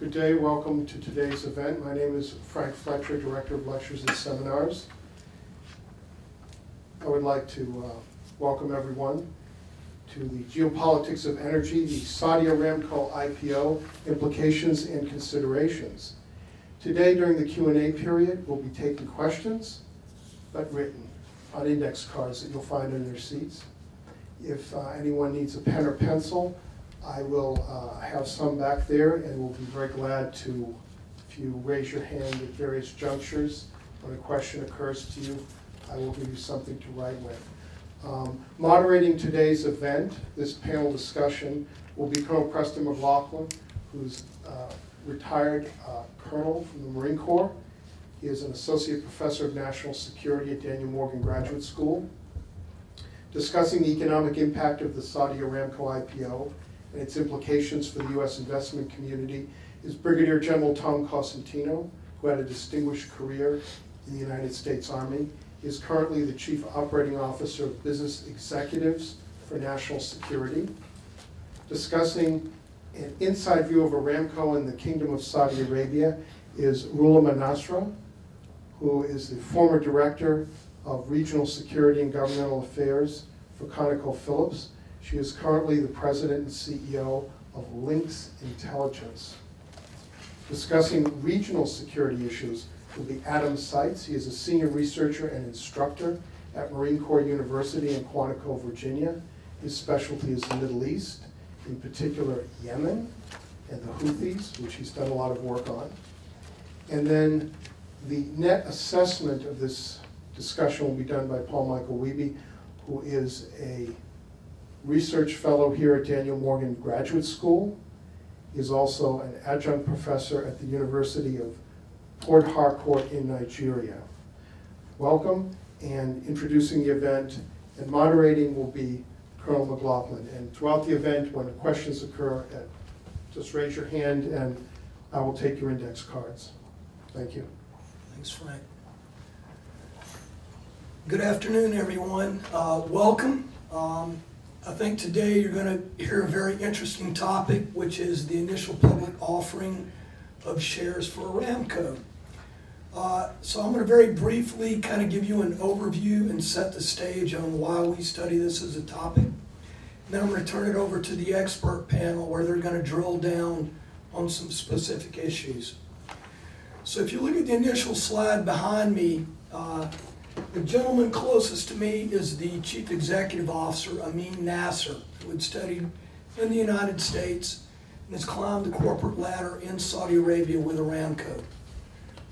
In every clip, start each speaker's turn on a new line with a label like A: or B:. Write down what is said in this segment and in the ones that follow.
A: Good day, welcome to today's event. My name is Frank Fletcher, Director of Lectures and Seminars. I would like to uh, welcome everyone to the Geopolitics of Energy, the Saudi Aramco IPO, Implications and Considerations. Today, during the Q&A period, we'll be taking questions, but written on index cards that you'll find in your seats. If uh, anyone needs a pen or pencil, I will uh, have some back there, and we'll be very glad to, if you raise your hand at various junctures, when a question occurs to you, I will give you something to write with. Um, Moderating today's event, this panel discussion, will be Colonel Preston McLaughlin, who's uh, retired uh, colonel from the Marine Corps. He is an associate professor of national security at Daniel Morgan Graduate School. Discussing the economic impact of the Saudi Aramco IPO and its implications for the U.S. investment community is Brigadier General Tom Cosentino, who had a distinguished career in the United States Army. He is currently the Chief Operating Officer of Business Executives for National Security. Discussing an inside view of Aramco and the Kingdom of Saudi Arabia is Rula Manasra, who is the former Director of Regional Security and Governmental Affairs for ConocoPhillips she is currently the president and CEO of Lynx Intelligence. Discussing regional security issues will be Adam Seitz. He is a senior researcher and instructor at Marine Corps University in Quantico, Virginia. His specialty is the Middle East, in particular Yemen and the Houthis, which he's done a lot of work on. And then the net assessment of this discussion will be done by Paul Michael Wiebe, who is a research fellow here at Daniel Morgan Graduate School. He's also an adjunct professor at the University of Port Harcourt in Nigeria. Welcome, and introducing the event and moderating will be Colonel McLaughlin. And throughout the event, when questions occur, uh, just raise your hand and I will take your index cards. Thank you.
B: Thanks, Frank. Good afternoon, everyone. Uh, welcome. Um, I think today you're going to hear a very interesting topic, which is the initial public offering of shares for Aramco. Uh, so I'm going to very briefly kind of give you an overview and set the stage on why we study this as a topic. And then I'm going to turn it over to the expert panel where they're going to drill down on some specific issues. So if you look at the initial slide behind me, uh, the gentleman closest to me is the Chief Executive Officer, Amin Nasser, who had studied in the United States and has climbed the corporate ladder in Saudi Arabia with Aramco.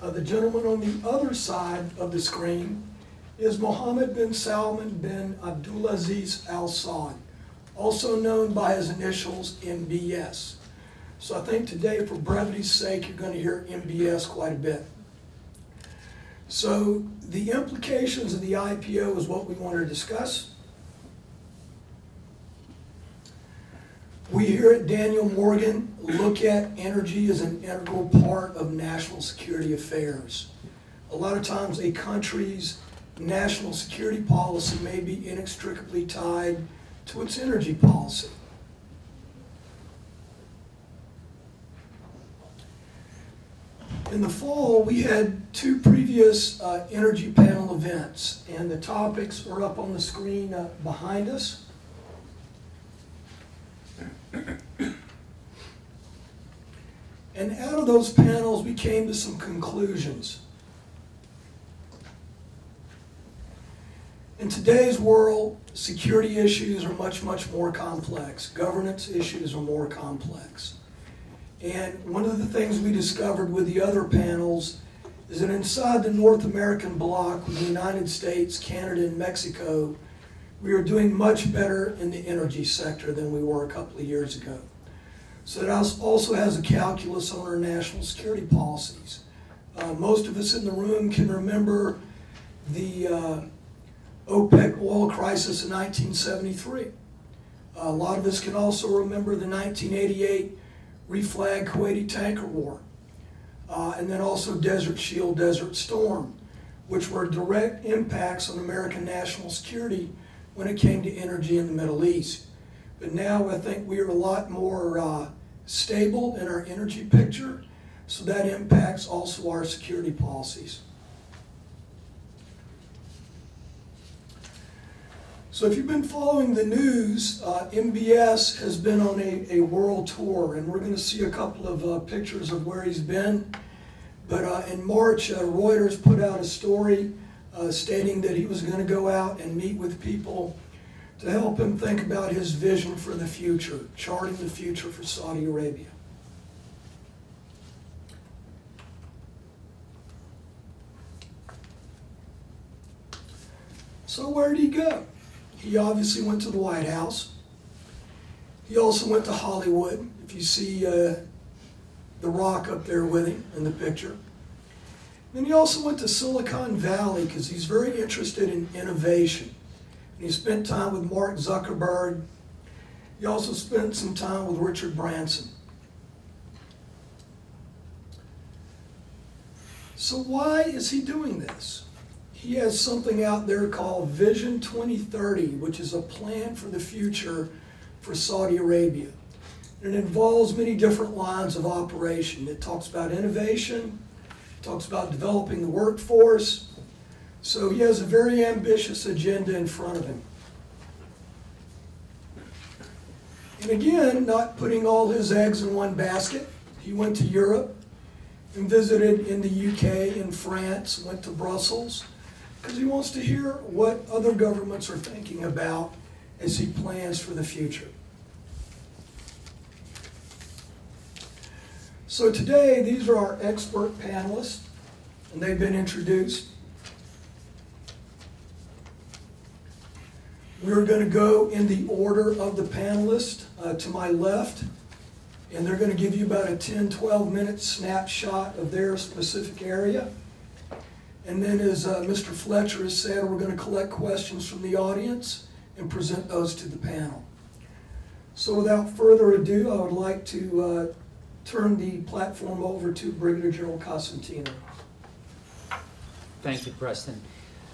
B: Uh, the gentleman on the other side of the screen is Mohammed bin Salman bin Abdulaziz Al Saud, also known by his initials MBS. So I think today, for brevity's sake, you're going to hear MBS quite a bit. So the implications of the IPO is what we want to discuss. We here at Daniel Morgan look at energy as an integral part of national security affairs. A lot of times a country's national security policy may be inextricably tied to its energy policy. In the fall, we had two previous uh, energy panel events, and the topics are up on the screen uh, behind us. And out of those panels, we came to some conclusions. In today's world, security issues are much, much more complex. Governance issues are more complex. And one of the things we discovered with the other panels is that inside the North American bloc, with the United States, Canada, and Mexico, we are doing much better in the energy sector than we were a couple of years ago. So it also has a calculus on our national security policies. Uh, most of us in the room can remember the uh, OPEC oil crisis in 1973. a lot of us can also remember the 1988 reflag Kuwaiti tanker war, uh, and then also Desert Shield, Desert Storm, which were direct impacts on American national security when it came to energy in the Middle East. But now I think we are a lot more uh, stable in our energy picture, so that impacts also our security policies. So if you've been following the news, uh, MBS has been on a, a world tour, and we're going to see a couple of uh, pictures of where he's been. But uh, in March, uh, Reuters put out a story uh, stating that he was going to go out and meet with people to help him think about his vision for the future, charting the future for Saudi Arabia. So where did he go? He obviously went to the White House. He also went to Hollywood. If you see uh, The Rock up there with him in the picture. Then he also went to Silicon Valley because he's very interested in innovation. And he spent time with Mark Zuckerberg. He also spent some time with Richard Branson. So why is he doing this? He has something out there called Vision 2030, which is a plan for the future for Saudi Arabia. It involves many different lines of operation. It talks about innovation, it talks about developing the workforce. So he has a very ambitious agenda in front of him. And again, not putting all his eggs in one basket. He went to Europe and visited in the UK and France, went to Brussels, because he wants to hear what other governments are thinking about as he plans for the future. So today, these are our expert panelists, and they've been introduced. We're going to go in the order of the panelists uh, to my left, and they're going to give you about a 10 12 minute snapshot of their specific area. And then, as uh, Mr. Fletcher has said, we're going to collect questions from the audience and present those to the panel. So, without further ado, I would like to uh, turn the platform over to Brigadier General Cosentino.
C: Thank you, Preston.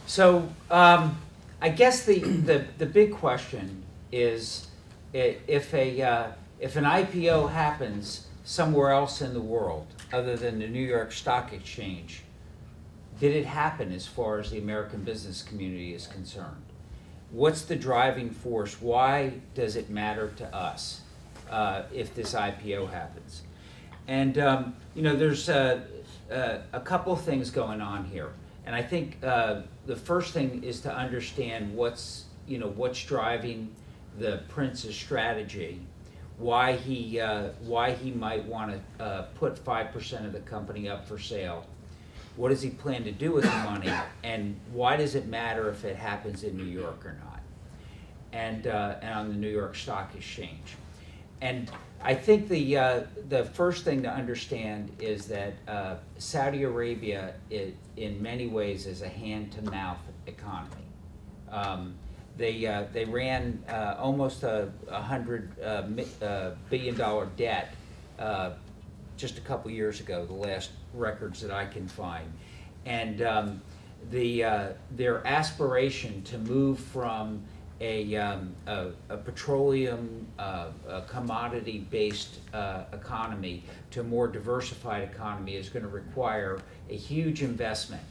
C: So, um, I guess the, the, the big question is if, a, uh, if an IPO happens somewhere else in the world other than the New York Stock Exchange, did it happen as far as the American business community is concerned? What's the driving force? Why does it matter to us uh, if this IPO happens? And, um, you know, there's uh, uh, a couple things going on here. And I think uh, the first thing is to understand what's, you know, what's driving the prince's strategy why he why he might want to put five percent of the company up for sale, what does he plan to do with the money? And why does it matter if it happens in New York or not? And, uh, and on the New York Stock Exchange. And I think the, uh, the first thing to understand is that uh, Saudi Arabia, in many ways, is a hand to mouth economy. Um, they, uh, they ran uh, almost a, a hundred uh, uh, billion dollar debt just a couple years ago, the last records that I can find. And um, the, uh, their aspiration to move from a, um, a, a petroleum uh, commodity based uh, economy to a more diversified economy is going to require a huge investment.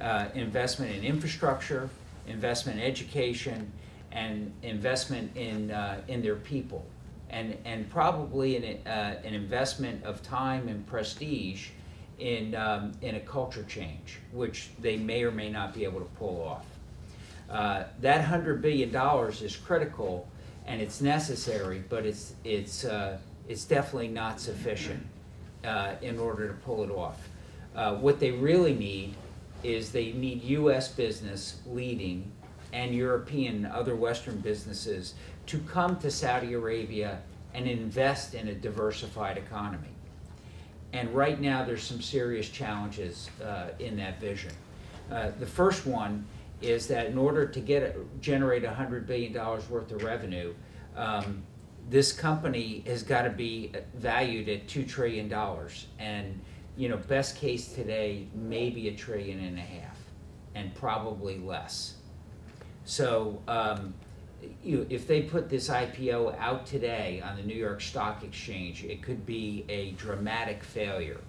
C: Uh, investment in infrastructure, investment in education, and investment in, uh, in their people. And, and probably an, uh, an investment of time and prestige in, um, in a culture change, which they may or may not be able to pull off. Uh, that $100 billion is critical and it's necessary, but it's, it's, uh, it's definitely not sufficient uh, in order to pull it off. Uh, what they really need is they need U.S. business leading and European and other Western businesses to come to Saudi Arabia and invest in a diversified economy. And right now, there's some serious challenges uh, in that vision. Uh, the first one is that in order to get generate $100 billion worth of revenue, um, this company has got to be valued at $2 trillion. And, you know, best case today, maybe a trillion and a half, and probably less. So, um, you, if they put this IPO out today on the New York Stock Exchange, it could be a dramatic failure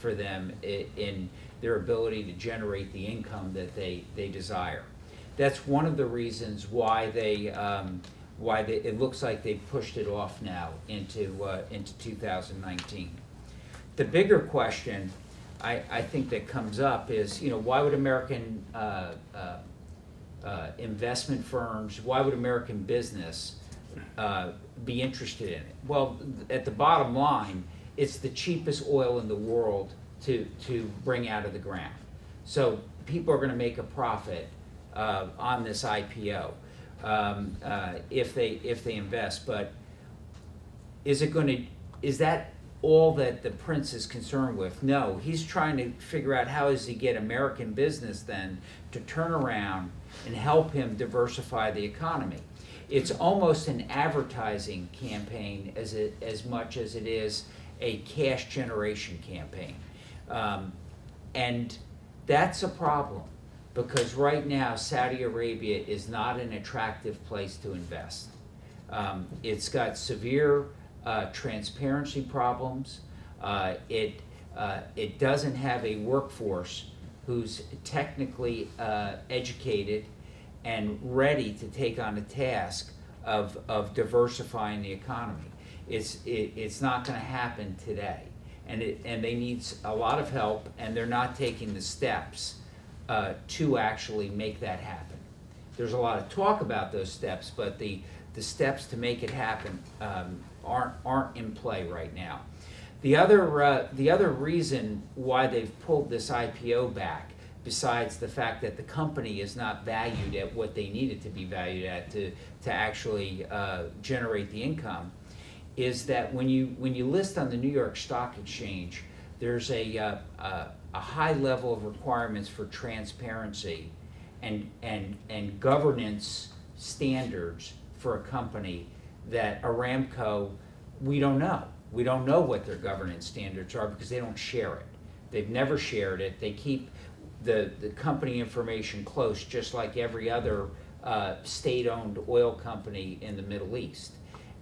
C: for them in their ability to generate the income that they, they desire. That's one of the reasons why they, um, why they, it looks like they pushed it off now into, uh, into two thousand nineteen. The bigger question, I, I think that comes up is, you know, why would American, uh, uh, uh, investment firms, why would American business uh, be interested in it? Well, at the bottom line, it's the cheapest oil in the world to, to bring out of the ground. So people are going to make a profit uh, on this IPO um, uh, if they if they invest. But is it going to is that all that the prince is concerned with. No he's trying to figure out how does he get american business then to turn around and help him diversify the economy. It's almost an advertising campaign as it, as much as it is a cash generation campaign. Um, and that's a problem because right now Saudi Arabia is not an attractive place to invest. Um, it's got severe uh, transparency problems. Uh, it, uh, it doesn't have a workforce who's technically uh, educated and ready to take on a task of, of diversifying the economy. It's, it, it's not going to happen today. And, it, and they need a lot of help, and they're not taking the steps uh, to actually make that happen. There's a lot of talk about those steps, but the, the steps to make it happen um, aren't, aren't in play right now. The other, uh, the other reason why they've pulled this IPO back, besides the fact that the company is not valued at what they need it to be valued at to, to actually uh, generate the income, is that when you, when you list on the New York Stock Exchange, there's a, uh, a, a high level of requirements for transparency and, and, and governance standards for a company that Aramco, we don't know. We don't know what their governance standards are because they don't share it. They've never shared it. They keep the, the company information close, just like every other uh, state-owned oil company in the Middle East.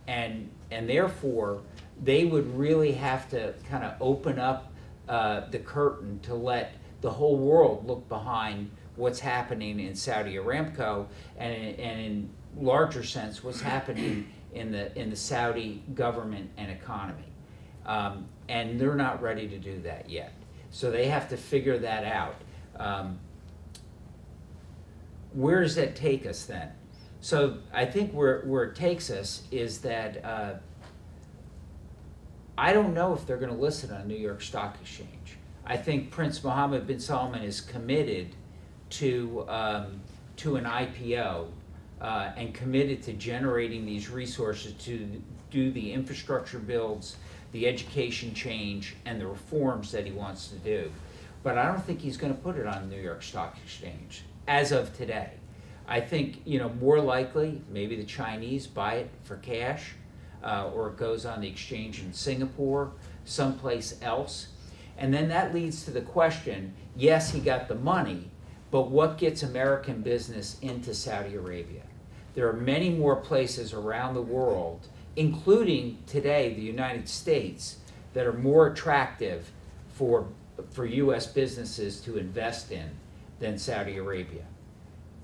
C: And, and therefore, they would really have to kind of open up uh, the curtain to let the whole world look behind what's happening in Saudi Aramco and, and in larger sense, what's happening in the, in the Saudi government and economy. Um, and they're not ready to do that yet. So they have to figure that out. Um, where does that take us then? So I think where, where it takes us is that uh, I don't know if they're going to list it on New York Stock Exchange. I think Prince Mohammed bin Salman is committed to um, to an IPO uh, and committed to generating these resources to do the infrastructure builds, the education change, and the reforms that he wants to do. But I don't think he's going to put it on the New York Stock Exchange as of today. I think you know more likely maybe the Chinese buy it for cash, uh, or it goes on the exchange in Singapore, someplace else, and then that leads to the question: Yes, he got the money, but what gets American business into Saudi Arabia? There are many more places around the world, including today the United States, that are more attractive for for U.S. businesses to invest in than Saudi Arabia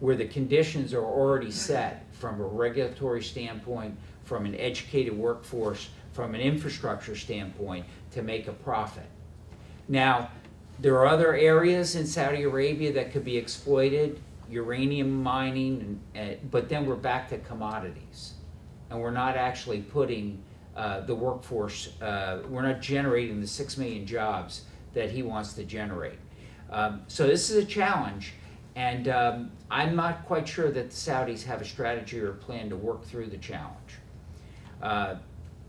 C: where the conditions are already set from a regulatory standpoint, from an educated workforce, from an infrastructure standpoint to make a profit. Now, there are other areas in Saudi Arabia that could be exploited, uranium mining, and, uh, but then we're back to commodities. And we're not actually putting uh, the workforce, uh, we're not generating the six million jobs that he wants to generate. Um, so this is a challenge, and um, I'm not quite sure that the Saudis have a strategy or plan to work through the challenge. Uh,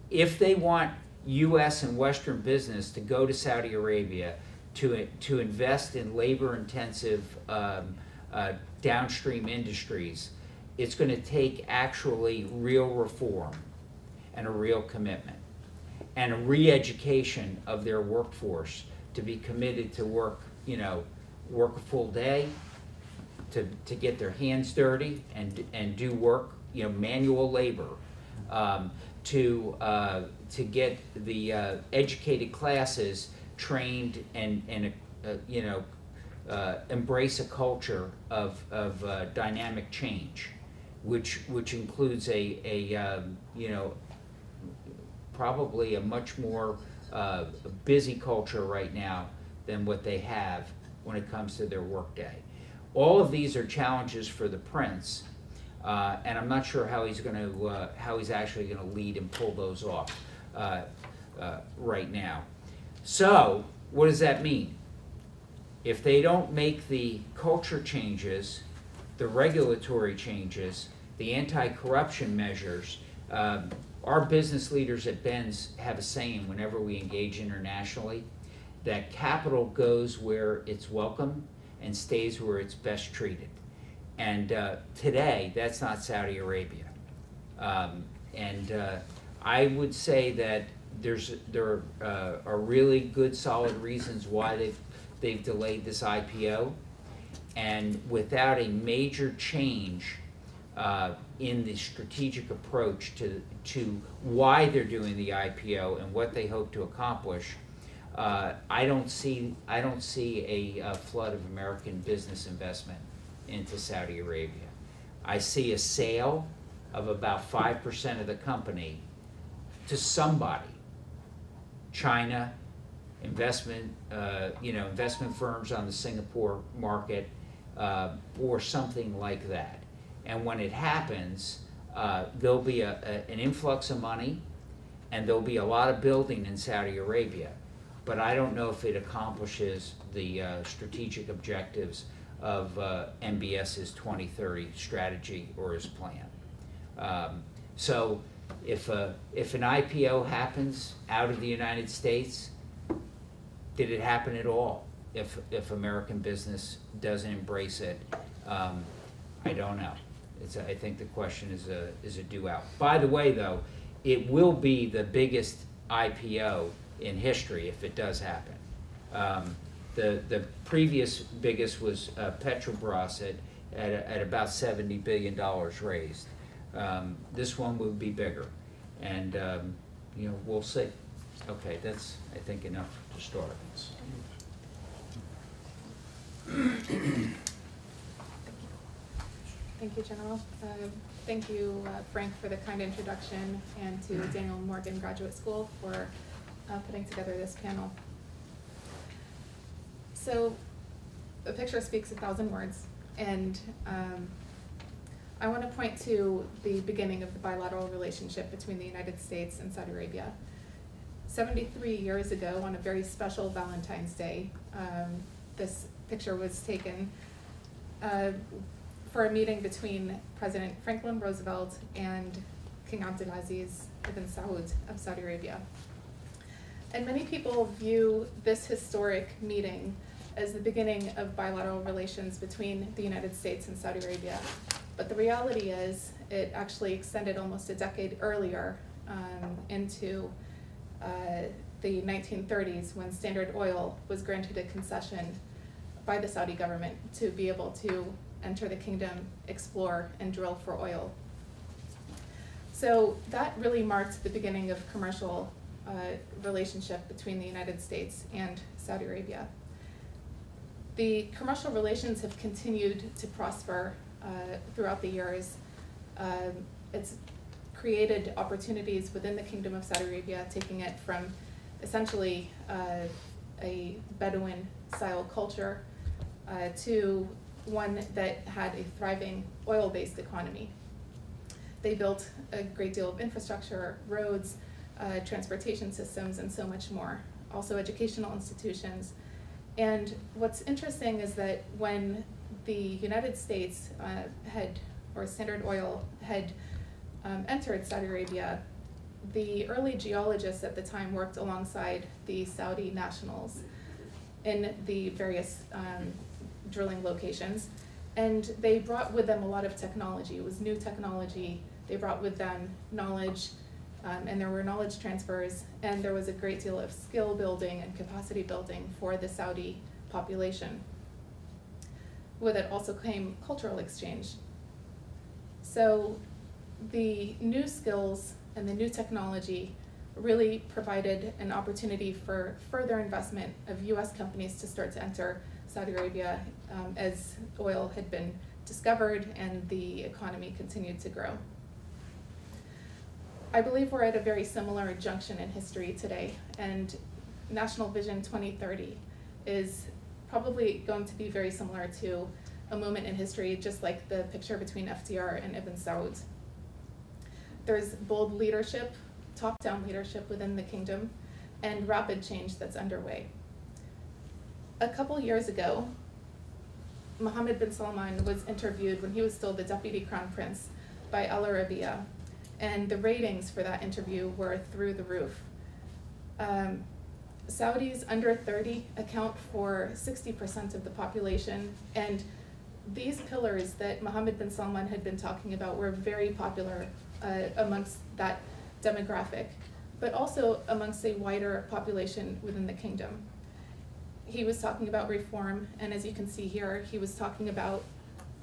C: if they want U.S. and Western business to go to Saudi Arabia to, to invest in labor intensive um, uh, downstream industries, it's going to take actually real reform and a real commitment and a re education of their workforce to be committed to work, you know, work a full day, to, to get their hands dirty and, and do work you know, manual labor, um, to, uh, to get the uh, educated classes trained and, and uh, you know, uh, embrace a culture of, of uh, dynamic change, which, which includes a, a um, you know, probably a much more uh, busy culture right now than what they have when it comes to their workday. All of these are challenges for the prince, uh, and I'm not sure how he's going to uh, how he's actually going to lead and pull those off uh, uh, right now. So, what does that mean? If they don't make the culture changes, the regulatory changes, the anti-corruption measures, um, our business leaders at BENS have a saying whenever we engage internationally that capital goes where it's welcome and stays where it's best treated. And uh, today, that's not Saudi Arabia. Um, and uh, I would say that there's there uh, are really good, solid reasons why they've they've delayed this IPO, and without a major change uh, in the strategic approach to to why they're doing the IPO and what they hope to accomplish, uh, I don't see I don't see a, a, flood of American business investment into Saudi Arabia. I see a sale of about five percent of the company to somebody. China, investment uh, you know investment firms on the Singapore market, uh, or something like that. And when it happens, uh, there'll be a, a, an influx of money, and there'll be a lot of building in Saudi Arabia but I don't know if it accomplishes the uh, strategic objectives of uh, MBS's 2030 strategy or his plan. Um, so if, a, if an IPO happens out of the United States, did it happen at all? If, if American business doesn't embrace it, um, I don't know. It's a, I think the question is a, is a due out. By the way, though, it will be the biggest IPO in history if it does happen. Um, the, the previous biggest was uh, Petrobras at, at, at, about $70 billion raised. Um, this one will be bigger. And, um, you know, we'll see. Okay, that's, I think, enough start.
D: Thank you, General. Uh, thank you, uh, Frank, for the kind introduction, and to Daniel Morgan Graduate School for uh, putting together this panel. So, a picture speaks a thousand words, and um, I want to point to the beginning of the bilateral relationship between the United States and Saudi Arabia. 73 years ago, on a very special Valentine's Day, um, this picture was taken uh, for a meeting between President Franklin Roosevelt and King Abdulaziz ibn Saud of Saudi Arabia. And many people view this historic meeting as the beginning of bilateral relations between the United States and Saudi Arabia. But the reality is, it actually extended almost a decade earlier um, into uh, the 1930s when Standard Oil was granted a concession by the Saudi government to be able to enter the kingdom, explore, and drill for oil. So that really marked the beginning of commercial uh, relationship between the United States and Saudi Arabia. The commercial relations have continued to prosper uh, throughout the years. Um, it's created opportunities within the Kingdom of Saudi Arabia, taking it from essentially uh, a Bedouin style culture uh, to one that had a thriving oil based economy. They built a great deal of infrastructure, roads, uh, transportation systems, and so much more. Also, educational institutions. And what's interesting is that when the United States uh, had, or Standard Oil had um, entered Saudi Arabia, the early geologists at the time worked alongside the Saudi nationals in the various um, drilling locations. And they brought with them a lot of technology. It was new technology. They brought with them knowledge um, and there were knowledge transfers, and there was a great deal of skill building and capacity building for the Saudi population. With it also came cultural exchange. So the new skills and the new technology really provided an opportunity for further investment of US companies to start to enter Saudi Arabia um, as oil had been discovered and the economy continued to grow. I believe we're at a very similar junction in history today, and National Vision 2030 is probably going to be very similar to a moment in history, just like the picture between FDR and Ibn Saud. There's bold leadership, top down leadership within the kingdom, and rapid change that's underway. A couple years ago, Mohammed bin Salman was interviewed when he was still the deputy crown prince by Al Arabiya, and the ratings for that interview were through the roof. Um, Saudis under 30 account for 60% of the population, and these pillars that Mohammed bin Salman had been talking about were very popular uh, amongst that demographic, but also amongst a wider population within the kingdom. He was talking about reform, and as you can see here, he was talking about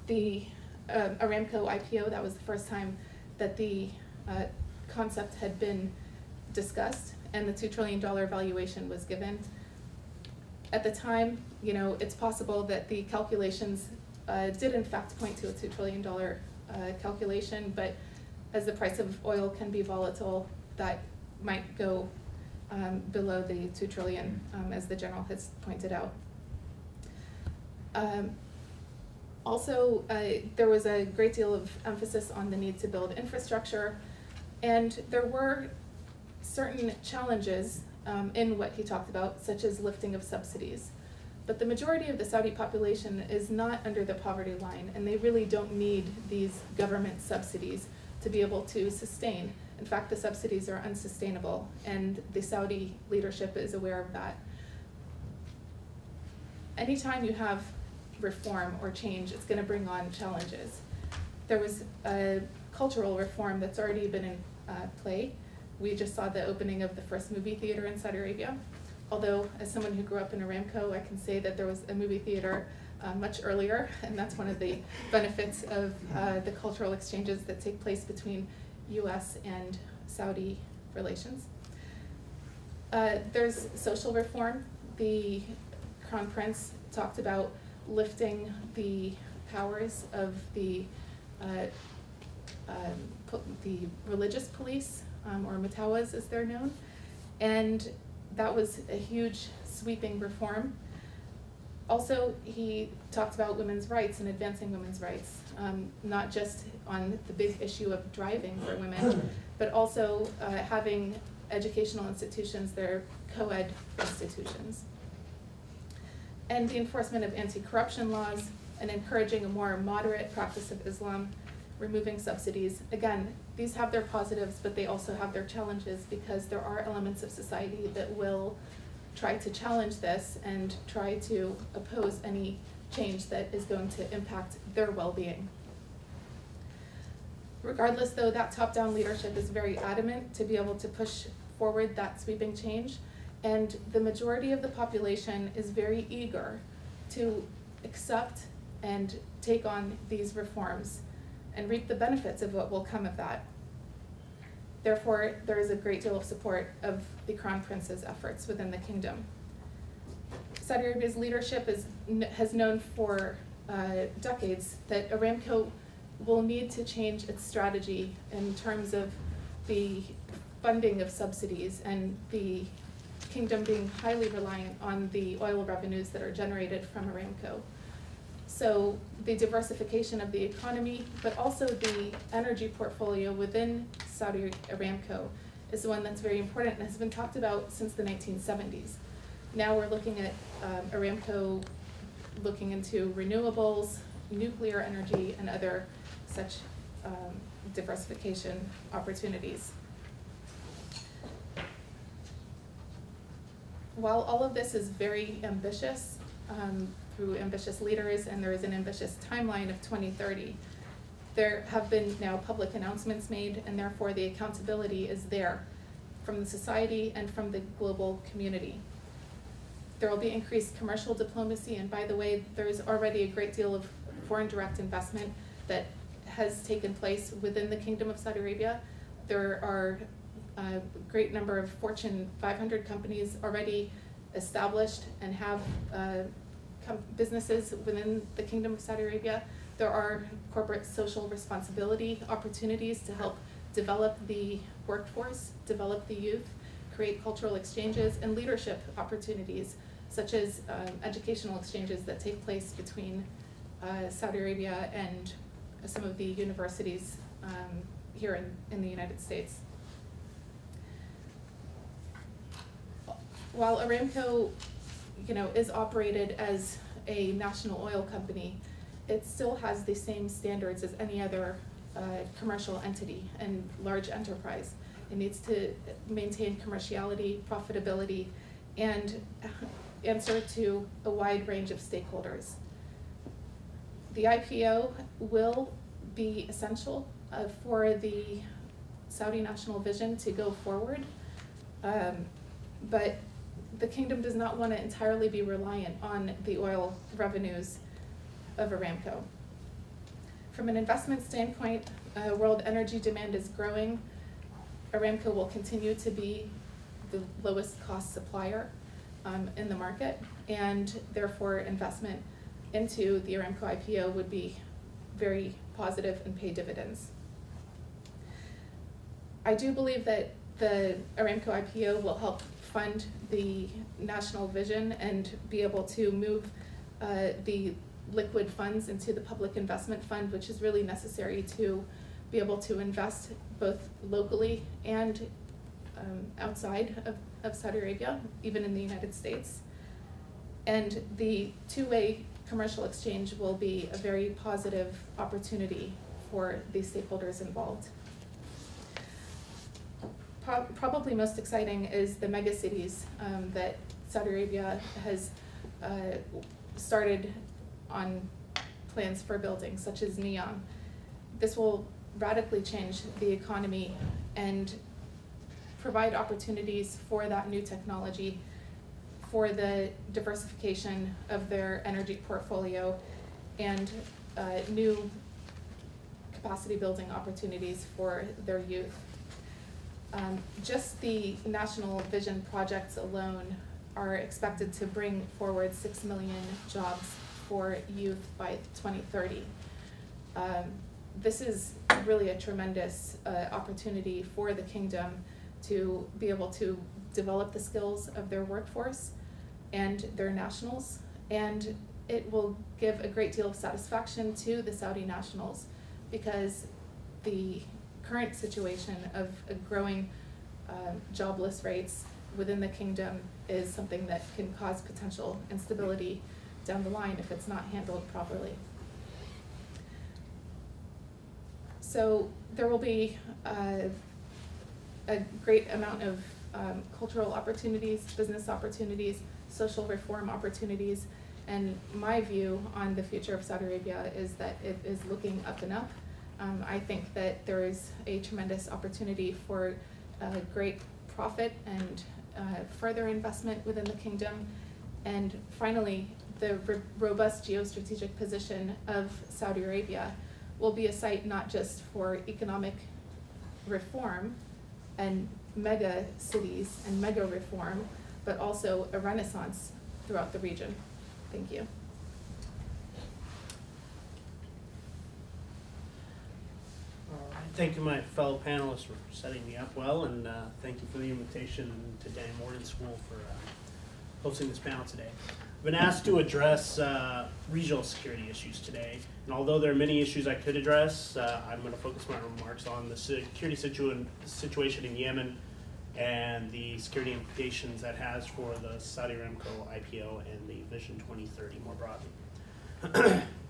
D: the uh, Aramco IPO. That was the first time that the uh, concept had been discussed and the $2 trillion valuation was given. At the time, you know, it's possible that the calculations uh, did in fact point to a $2 trillion uh, calculation, but as the price of oil can be volatile, that might go um, below the 2 trillion, um, as the general has pointed out. Um, also, uh, there was a great deal of emphasis on the need to build infrastructure, and there were certain challenges um, in what he talked about, such as lifting of subsidies. But the majority of the Saudi population is not under the poverty line, and they really don't need these government subsidies to be able to sustain. In fact, the subsidies are unsustainable, and the Saudi leadership is aware of that. Anytime you have reform or change, it's going to bring on challenges. There was a cultural reform that's already been in uh, play. We just saw the opening of the first movie theater in Saudi Arabia. Although, as someone who grew up in Aramco, I can say that there was a movie theater uh, much earlier, and that's one of the benefits of uh, the cultural exchanges that take place between US and Saudi relations. Uh, there's social reform. The Crown Prince talked about lifting the powers of the uh, um, the religious police, um, or Matawas as they're known, and that was a huge sweeping reform. Also, he talked about women's rights and advancing women's rights, um, not just on the big issue of driving for women, but also uh, having educational institutions that are co-ed institutions. And the enforcement of anti-corruption laws and encouraging a more moderate practice of Islam, removing subsidies. Again, these have their positives, but they also have their challenges because there are elements of society that will try to challenge this and try to oppose any change that is going to impact their well-being. Regardless, though, that top-down leadership is very adamant to be able to push forward that sweeping change, and the majority of the population is very eager to accept and take on these reforms and reap the benefits of what will come of that. Therefore, there is a great deal of support of the Crown Prince's efforts within the kingdom. Saudi Arabia's leadership is, has known for uh, decades that Aramco will need to change its strategy in terms of the funding of subsidies and the kingdom being highly reliant on the oil revenues that are generated from Aramco. So the diversification of the economy, but also the energy portfolio within Saudi Aramco is the one that's very important and has been talked about since the 1970s. Now we're looking at um, Aramco looking into renewables, nuclear energy, and other such um, diversification opportunities. While all of this is very ambitious, um, through ambitious leaders, and there is an ambitious timeline of 2030. There have been now public announcements made, and therefore the accountability is there from the society and from the global community. There will be increased commercial diplomacy, and by the way, there is already a great deal of foreign direct investment that has taken place within the Kingdom of Saudi Arabia. There are a great number of Fortune 500 companies already established and have uh, businesses within the Kingdom of Saudi Arabia. There are corporate social responsibility opportunities to help develop the workforce, develop the youth, create cultural exchanges, and leadership opportunities, such as um, educational exchanges that take place between uh, Saudi Arabia and some of the universities um, here in, in the United States. While Aramco, you know, is operated as a national oil company, it still has the same standards as any other uh, commercial entity and large enterprise. It needs to maintain commerciality, profitability, and answer to a wide range of stakeholders. The IPO will be essential uh, for the Saudi national vision to go forward. Um, but the kingdom does not want to entirely be reliant on the oil revenues of Aramco. From an investment standpoint, uh, world energy demand is growing. Aramco will continue to be the lowest cost supplier um, in the market, and therefore investment into the Aramco IPO would be very positive and pay dividends. I do believe that the Aramco IPO will help fund the national vision and be able to move uh, the liquid funds into the public investment fund, which is really necessary to be able to invest both locally and um, outside of, of Saudi Arabia, even in the United States. And the two-way commercial exchange will be a very positive opportunity for the stakeholders involved. Pro- probably most exciting is the mega cities um, that Saudi Arabia has uh, started on plans for building, such as Neom. This will radically change the economy and provide opportunities for that new technology, for the diversification of their energy portfolio, and uh, new capacity building opportunities for their youth. Um, just the national vision projects alone are expected to bring forward six million jobs for youth by twenty thirty. Um, this is really a tremendous uh, opportunity for the kingdom to be able to develop the skills of their workforce and their nationals, and it will give a great deal of satisfaction to the Saudi nationals because the current situation of growing um, jobless rates within the kingdom is something that can cause potential instability down the line if it's not handled properly. So there will be uh, a great amount of um, cultural opportunities, business opportunities, social reform opportunities, and my view on the future of Saudi Arabia is that it is looking up and up. Um, I think that there is a tremendous opportunity for great profit and uh, further investment within the kingdom. And finally, the robust geostrategic position of Saudi Arabia will be a site not just for economic reform and mega cities and mega reform, but also a renaissance throughout the region. Thank you.
E: All right. Thank you, my fellow panelists, for setting me up well, and uh, thank you for the invitation to Dan Morgan School for uh, hosting this panel today. I've been asked to address uh, regional security issues today, and although there are many issues I could address, uh, I'm going to focus my remarks on the security situa- situation in Yemen and the security implications that has for the Saudi Aramco IPO and the Vision 2030 more broadly.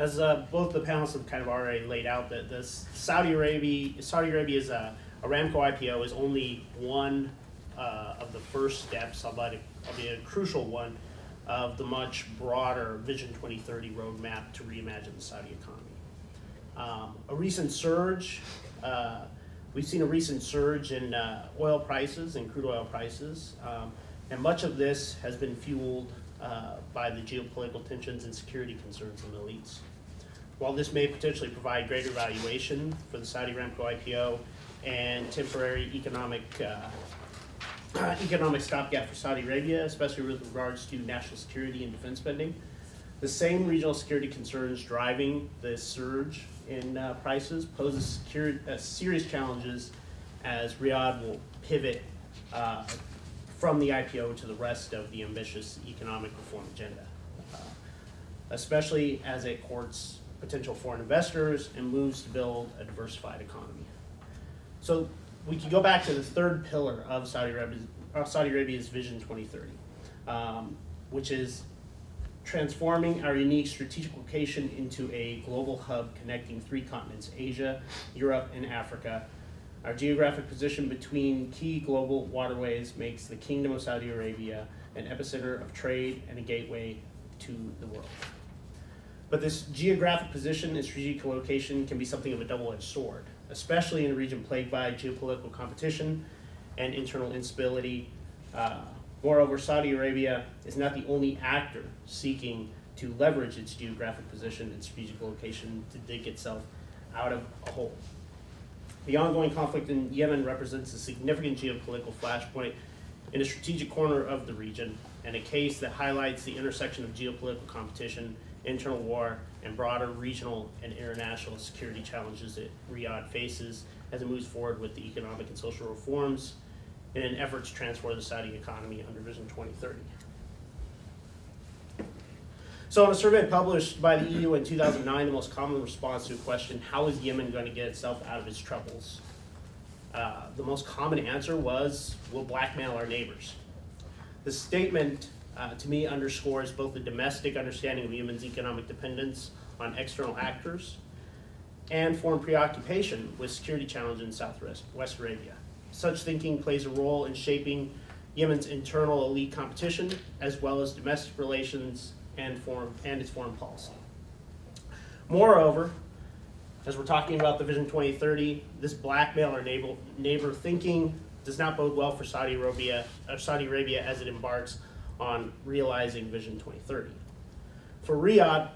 E: As uh, both the panelists have kind of already laid out, that this Saudi Arabia, Saudi Arabia's uh, Aramco IPO is only one uh, of the first steps, albeit a, a crucial one, of the much broader Vision 2030 roadmap to reimagine the Saudi economy. Um, a recent surge, uh, we've seen a recent surge in uh, oil prices and crude oil prices, um, and much of this has been fueled uh, by the geopolitical tensions and security concerns in the Middle East. While this may potentially provide greater valuation for the Saudi Aramco IPO and temporary economic uh, economic stopgap for Saudi Arabia, especially with regards to national security and defense spending. The same regional security concerns driving the surge in uh, prices poses uh, serious challenges as Riyadh will pivot uh, from the IPO to the rest of the ambitious economic reform agenda, uh, especially as it courts potential foreign investors and moves to build a diversified economy. So we can go back to the third pillar of Saudi Arabia's, uh, Saudi Arabia's Vision 2030, um, which is transforming our unique strategic location into a global hub connecting three continents, Asia, Europe, and Africa. Our geographic position between key global waterways makes the Kingdom of Saudi Arabia an epicenter of trade and a gateway to the world. But this geographic position and strategic location can be something of a double-edged sword, especially in a region plagued by geopolitical competition and internal instability. Uh, moreover, Saudi Arabia is not the only actor seeking to leverage its geographic position and strategic location to dig itself out of a hole. The ongoing conflict in Yemen represents a significant geopolitical flashpoint in a strategic corner of the region and a case that highlights the intersection of geopolitical competition internal war, and broader regional and international security challenges that Riyadh faces as it moves forward with the economic and social reforms in an effort to transform the Saudi economy under Vision 2030. So in a survey published by the EU in 2009, the most common response to a question, how is Yemen going to get itself out of its troubles? Uh, the most common answer was, we'll blackmail our neighbors. The statement uh, to me underscores both the domestic understanding of Yemen's economic dependence on external actors and foreign preoccupation with security challenges in southwest West Arabia. Such thinking plays a role in shaping Yemen's internal elite competition as well as domestic relations and, foreign, and its foreign policy. Moreover, as we're talking about the Vision 2030, this blackmail or neighbor, neighbor thinking does not bode well for Saudi Arabia, or Saudi Arabia as it embarks on realizing Vision 2030. For Riyadh,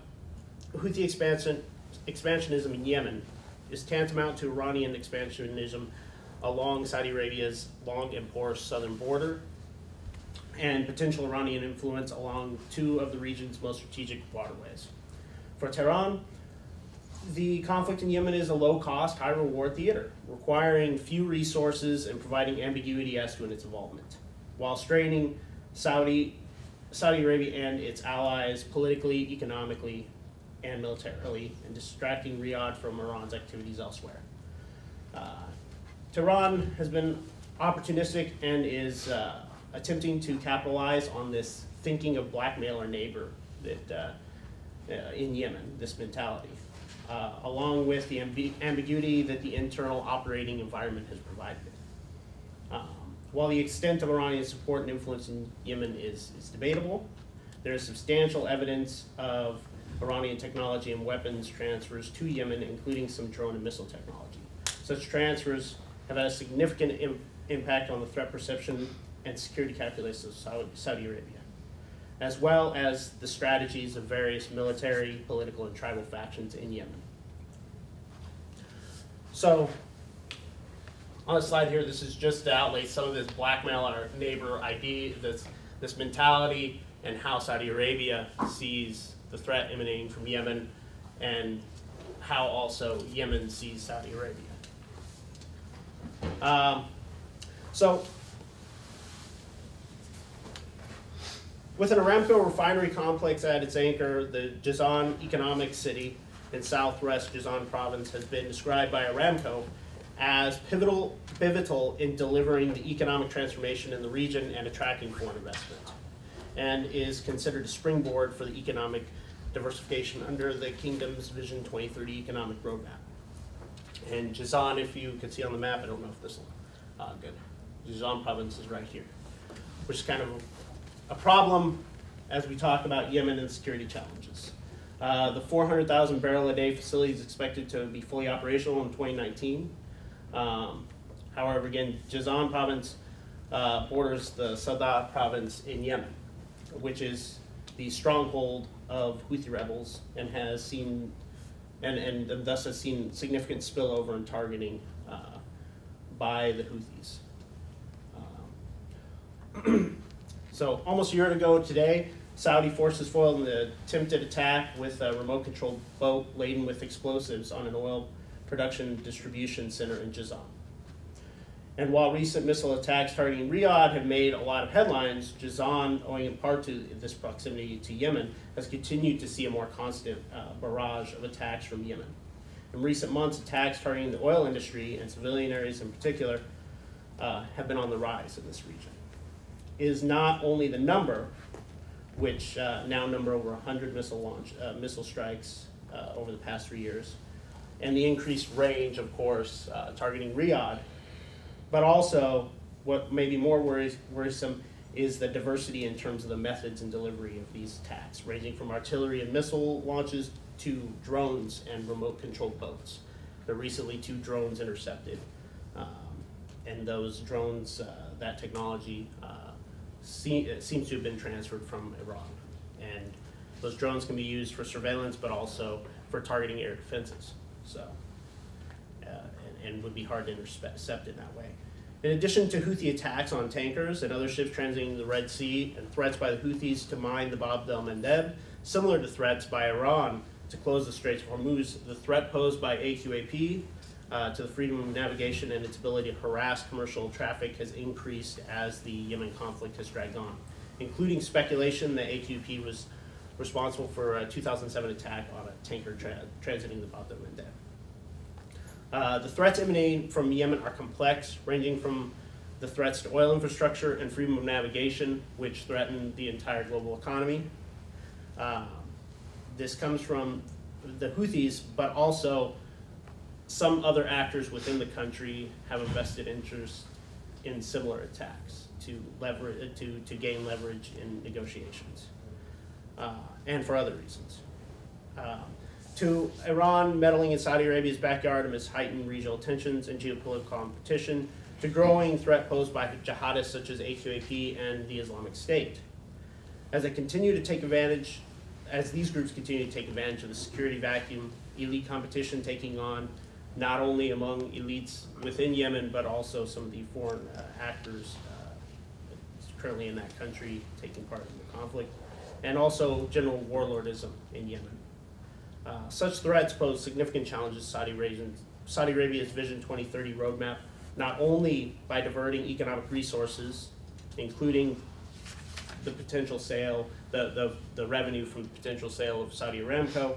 E: Houthi expansion, expansionism in Yemen is tantamount to Iranian expansionism along Saudi Arabia's long and porous southern border and potential Iranian influence along two of the region's most strategic waterways. For Tehran, the conflict in Yemen is a low cost, high reward theater, requiring few resources and providing ambiguity as to its involvement, while straining Saudi, Saudi Arabia and its allies politically, economically, and militarily, and distracting Riyadh from Iran's activities elsewhere. Uh, Tehran has been opportunistic and is uh, attempting to capitalize on this thinking of blackmail or neighbor that uh, uh in Yemen, this mentality, uh, along with the ambi ambiguity that the internal operating environment has provided. While the extent of Iranian support and influence in Yemen is, is debatable, there is substantial evidence of Iranian technology and weapons transfers to Yemen, including some drone and missile technology. Such transfers have had a significant Im impact on the threat perception and security calculus of Saudi, Saudi Arabia, as well as the strategies of various military, political, and tribal factions in Yemen. So, on the slide here, this is just to outlay some of this blackmail on our neighbor ID, this, this mentality, and how Saudi Arabia sees the threat emanating from Yemen, and how also Yemen sees Saudi Arabia. Um, so, with an Aramco refinery complex at its anchor, the Jazan economic city in southwest Jazan province has been described by Aramco as pivotal, pivotal in delivering the economic transformation in the region and attracting foreign investment, and is considered a springboard for the economic diversification under the kingdom's Vision 2030 economic roadmap. And Jizan, if you can see on the map, I don't know if this will, uh, good. Jizan province is right here, which is kind of a problem as we talk about Yemen and security challenges. Uh, the 400,000 barrel a day facility is expected to be fully operational in 2019. Um, however, again, Jizan province uh, borders the Sada province in Yemen, which is the stronghold of Houthi rebels and has seen and, and thus has seen significant spillover and targeting uh, by the Houthis. Um, so almost a year ago today, Saudi forces foiled an attempted attack with a remote-controlled boat laden with explosives on an oil production distribution center in Jizan. And while recent missile attacks targeting Riyadh have made a lot of headlines, Jizan, owing in part to this proximity to Yemen, has continued to see a more constant uh, barrage of attacks from Yemen. In recent months, attacks targeting the oil industry and civilian areas in particular uh, have been on the rise in this region. It is not only the number, which uh, now number over 100 missile launch uh, missile strikes uh, over the past three years, and the increased range, of course, uh, targeting Riyadh but also, what may be more worrisome is the diversity in terms of the methods and delivery of these attacks, ranging from artillery and missile launches to drones and remote controlled boats. There recently two drones intercepted, um, and those drones, uh, that technology uh, see, seems to have been transferred from Iran. And those drones can be used for surveillance, but also for targeting air defenses. So, uh, and, and would be hard to intercept in that way. In addition to Houthi attacks on tankers and other ships transiting the Red Sea and threats by the Houthis to mine the Bab el Mandeb, similar to threats by Iran to close the Straits of Hormuz, the threat posed by AQAP uh, to the freedom of navigation and its ability to harass commercial traffic has increased as the Yemen conflict has dragged on, including speculation that AQAP was responsible for a 2007 attack on a tanker tra transiting the Bab el Mandeb. Uh, the threats emanating from Yemen are complex, ranging from the threats to oil infrastructure and freedom of navigation, which threaten the entire global economy. Uh, this comes from the Houthis, but also some other actors within the country have a vested interest in similar attacks to leverage to, to gain leverage in negotiations, uh, and for other reasons. Um, to Iran meddling in Saudi Arabia's backyard amidst heightened regional tensions and geopolitical competition, to growing threat posed by jihadists such as AQAP and the Islamic State. As they continue to take advantage, as these groups continue to take advantage of the security vacuum, elite competition taking on not only among elites within Yemen, but also some of the foreign uh, actors uh, currently in that country taking part in the conflict, and also general warlordism in Yemen. Uh, such threats pose significant challenges to Saudi Arabia's, Saudi Arabia's Vision 2030 roadmap, not only by diverting economic resources, including the potential sale, the, the, the revenue from the potential sale of Saudi Aramco,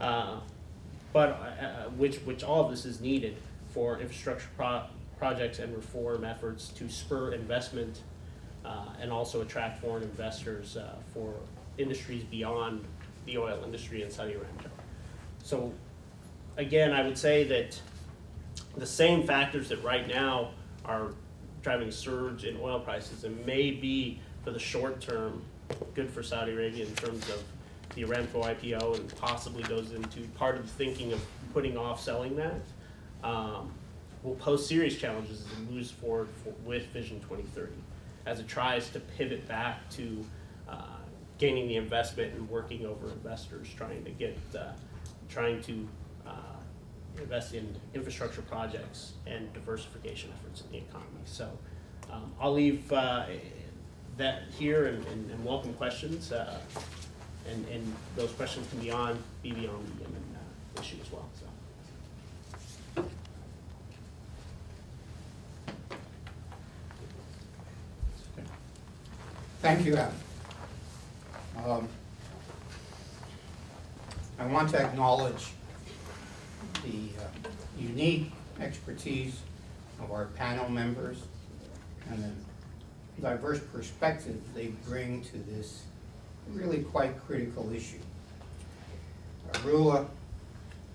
E: uh, but uh, which, which all of this is needed for infrastructure pro projects and reform efforts to spur investment uh, and also attract foreign investors uh, for industries beyond the oil industry in Saudi Aramco. So again, I would say that the same factors that right now are driving a surge in oil prices and may be for the short term good for Saudi Arabia in terms of the Aramco IPO and possibly goes into part of the thinking of putting off selling that. Um, will pose serious challenges as it moves forward for, with Vision 2030 as it tries to pivot back to uh, gaining the investment and working over investors trying to get uh, trying to uh, invest in infrastructure projects and diversification efforts in the economy. So um, I'll leave uh, that here and, and, and welcome questions. Uh, and, and those questions can be on, be beyond the Yemen uh, issue as well. So.
F: Thank you, Adam. Um, I want to acknowledge the uh, unique expertise of our panel members and the diverse perspective they bring to this really quite critical issue. Arula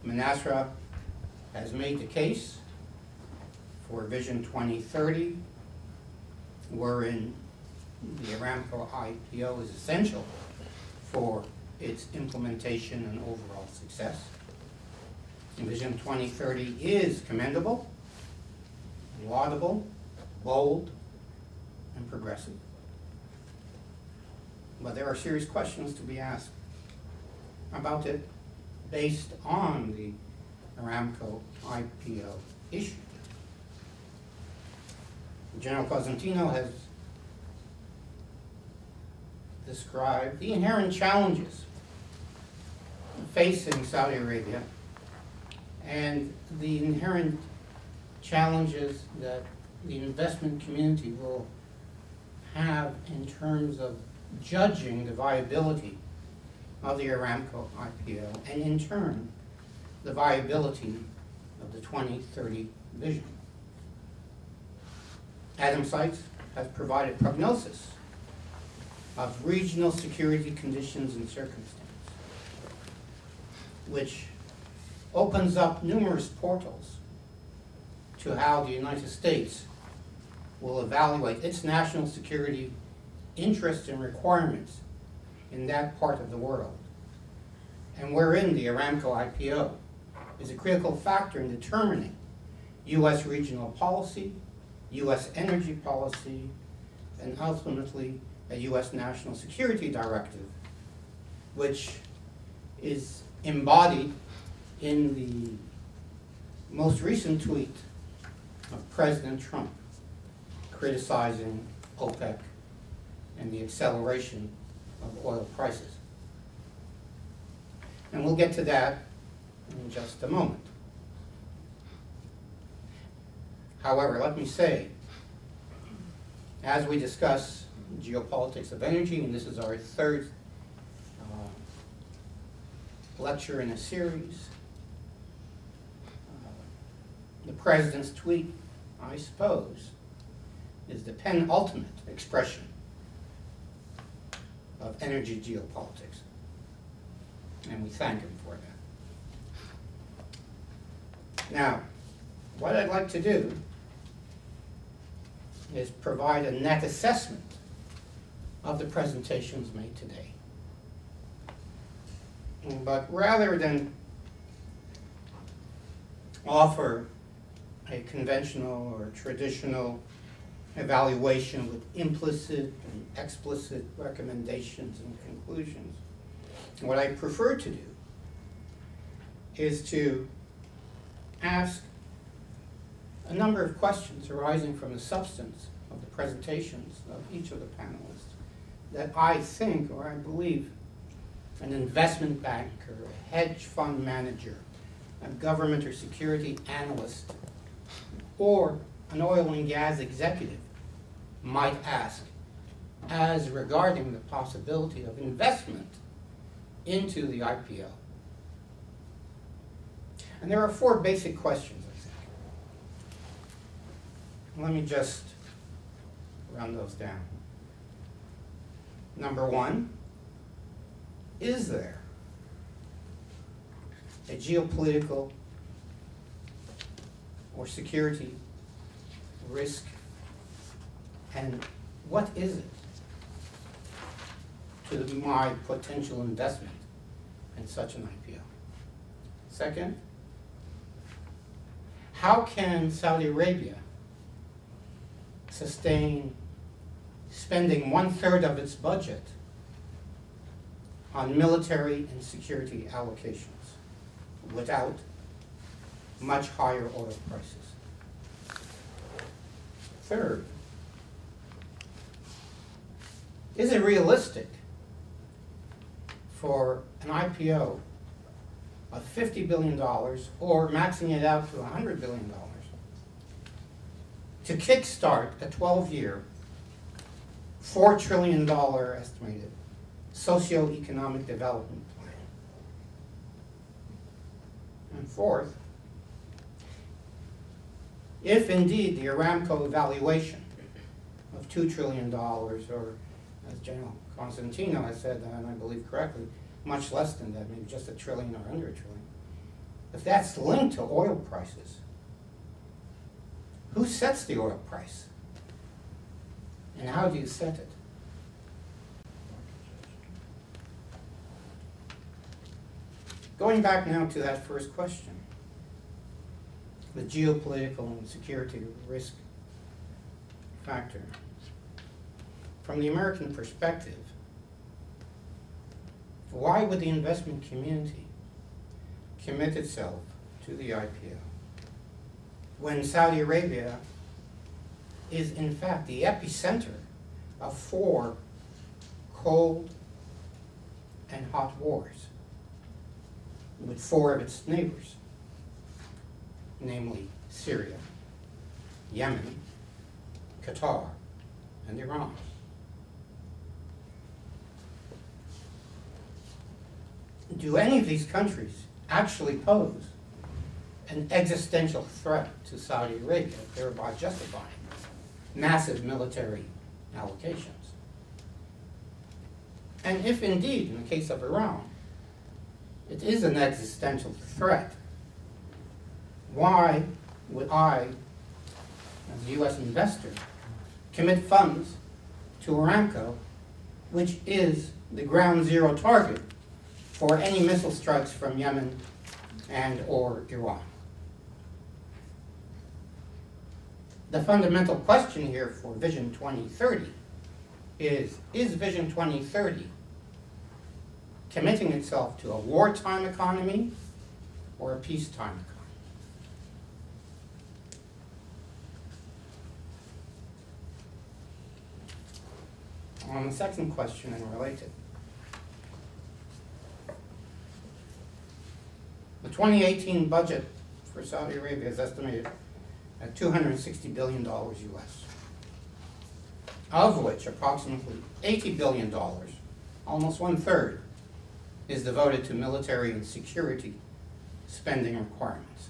F: Manasra has made the case for Vision 2030, wherein the Aramco IPO is essential for its implementation and overall success. Vision 2030 is commendable, laudable, bold, and progressive. But there are serious questions to be asked about it based on the Aramco IPO issue. General Cosentino has described the inherent challenges facing Saudi Arabia and the inherent challenges that the investment community will have in terms of judging the viability of the Aramco IPO and in turn, the viability of the 2030 vision. Adam Seitz has provided prognosis of regional security conditions and circumstances, which opens up numerous portals to how the United States will evaluate its national security interests and requirements in that part of the world, and wherein the Aramco IPO is a critical factor in determining U.S. regional policy, U.S. energy policy, and ultimately a U.S. national security directive, which is embodied in the most recent tweet of President Trump criticizing OPEC and the acceleration of oil prices. And we'll get to that in just a moment. However, let me say, as we discuss geopolitics of energy, and this is our third lecture in a series, uh, the president's tweet, I suppose, is the penultimate expression of energy geopolitics. And we thank him for that. Now, what I'd like to do is provide a net assessment of the presentations made today. But rather than offer a conventional or traditional evaluation with implicit and explicit recommendations and conclusions. What I prefer to do is to ask a number of questions arising from the substance of the presentations of each of the panelists that I think or I believe an investment banker, a hedge fund manager, a government or security analyst, or an oil and gas executive might ask as regarding the possibility of investment into the IPO. And there are four basic questions, I think. Let me just run those down. Number one, is there a geopolitical or security risk and what is it to my potential investment in such an IPO? Second, how can Saudi Arabia sustain spending one-third of its budget on military and security allocations without much higher oil prices? Third, is it realistic for an IPO of $50 billion or maxing it out to $100 billion to kickstart a 12-year, $4 trillion estimated socioeconomic development plan? And fourth, if indeed the Aramco evaluation of $2 trillion or as General Constantino has said, and I believe correctly, much less than that, maybe just a trillion or under a trillion. If that's linked to oil prices, who sets the oil price? And how do you set it? Going back now to that first question, the geopolitical and security risk factor. From the American perspective, why would the investment community commit itself to the IPO when Saudi Arabia is in fact the epicenter of four cold and hot wars with four of its neighbors, namely Syria, Yemen, Qatar, and Iran. Do any of these countries actually pose an existential threat to Saudi Arabia, thereby justifying massive military allocations? And if indeed, in the case of Iran, it is an existential threat, why would I, as a US investor, commit funds to Aramco, which is the ground zero target for any missile strikes from Yemen and or Iran? The fundamental question here for Vision 2030 is, is Vision 2030 committing itself to a wartime economy or a peacetime economy? On the second question and related. The 2018 budget for Saudi Arabia is estimated at $260 billion US, of which approximately $80 billion, almost one-third, is devoted to military and security spending requirements,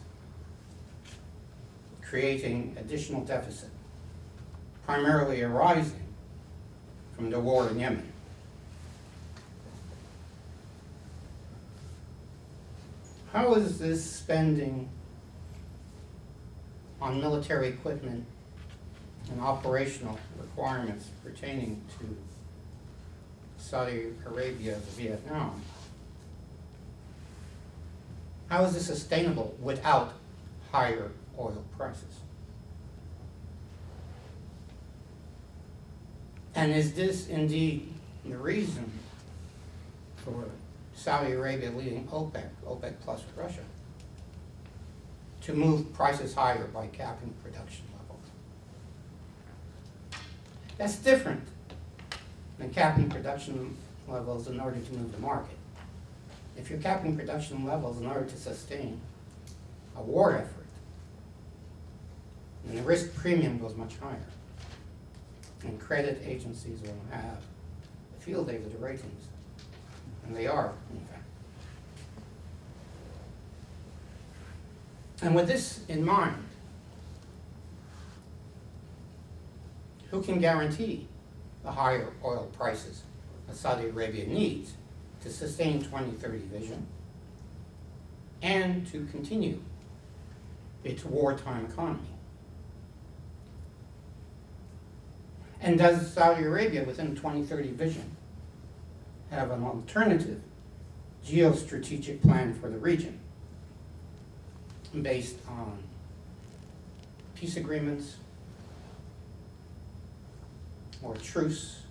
F: creating additional deficit, primarily arising from the war in Yemen. How is this spending on military equipment and operational requirements pertaining to Saudi Arabia, Vietnam, how is this sustainable without higher oil prices? And is this indeed the reason for Saudi Arabia leading OPEC, OPEC plus Russia, to move prices higher by capping production levels? That's different than capping production levels in order to move the market. If you're capping production levels in order to sustain a war effort, then the risk premium goes much higher. And credit agencies will have a field day with the ratings. And they are, in fact. And with this in mind, who can guarantee the higher oil prices that Saudi Arabia needs to sustain 2030 vision and to continue its wartime economy? And does Saudi Arabia, within 2030 vision, have an alternative geostrategic plan for the region based on peace agreements or truce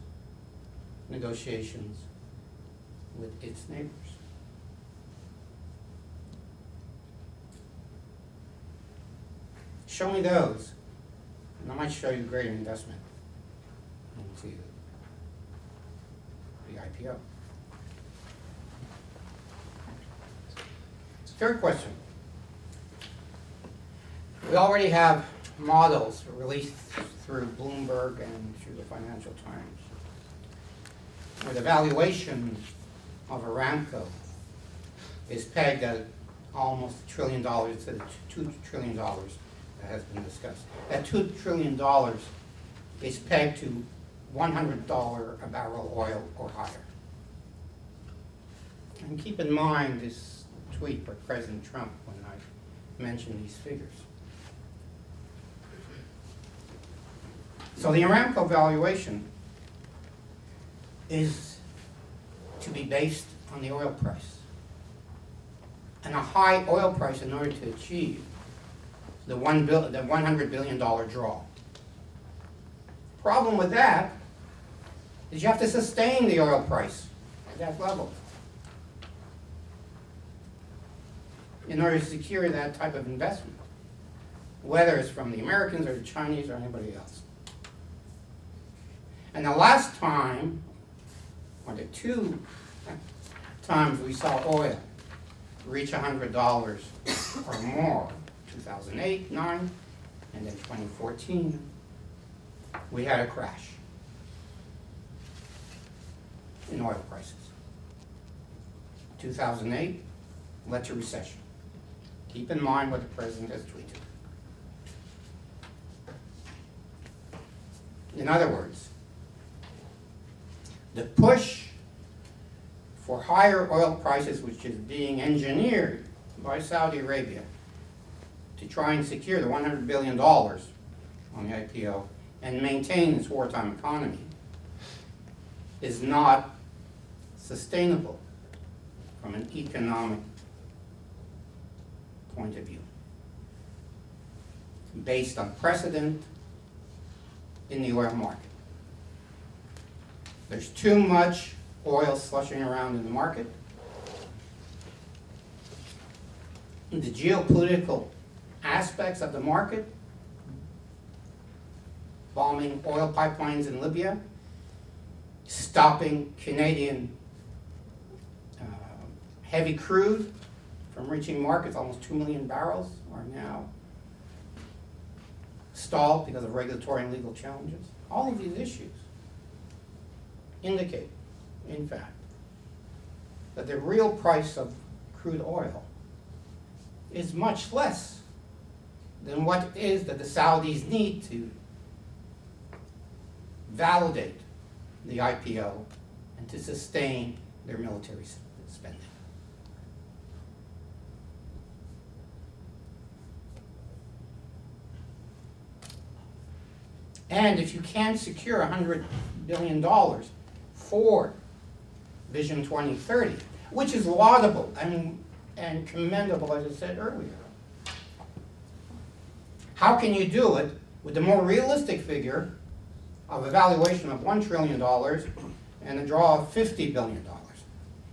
F: negotiations with its neighbors? Show me those, and I might show you greater investment into the IPO. Third question. We already have models released through Bloomberg and through the Financial Times, where the valuation of Aramco is pegged at almost a trillion dollars, instead of two trillion dollars that has been discussed. That two trillion dollars is pegged to one hundred dollar a barrel oil or higher. And keep in mind this tweet by President Trump when I mentioned these figures. So the Aramco valuation is to be based on the oil price. And a high oil price in order to achieve the one bill, the one hundred billion dollar draw. Problem with that is you have to sustain the oil price at that level. in order to secure that type of investment, whether it's from the Americans or the Chinese or anybody else. And the last time, or the two uh, times we saw oil reach $100 or more, 2008, 9, and then 2014, we had a crash in oil prices. 2008 led to recession. Keep in mind what the president has tweeted. In other words, the push for higher oil prices, which is being engineered by Saudi Arabia to try and secure the $100 billion on the IPO and maintain its wartime economy, is not sustainable from an economic point of view, based on precedent in the oil market. There's too much oil slushing around in the market. The geopolitical aspects of the market, bombing oil pipelines in Libya, stopping Canadian uh, heavy crude from reaching markets, almost 2 million barrels are now stalled because of regulatory and legal challenges. All of these issues indicate, in fact, that the real price of crude oil is much less than what it is that the Saudis need to validate the IPO and to sustain their military spending. And if you can secure $100 billion for Vision 2030, which is laudable and, and commendable, as I said earlier, how can you do it with the more realistic figure of a valuation of $1 trillion and a draw of $50 billion?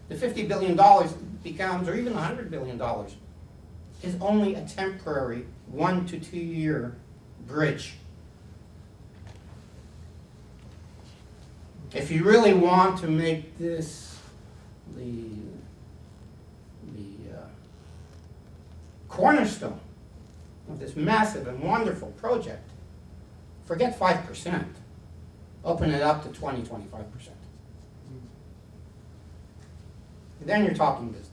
F: The $50 billion becomes, or even $100 billion, is only a temporary one to two year bridge if you really want to make this the, the uh, cornerstone of this massive and wonderful project, forget 5%. Open it up to 20, 25%. Then you're talking business.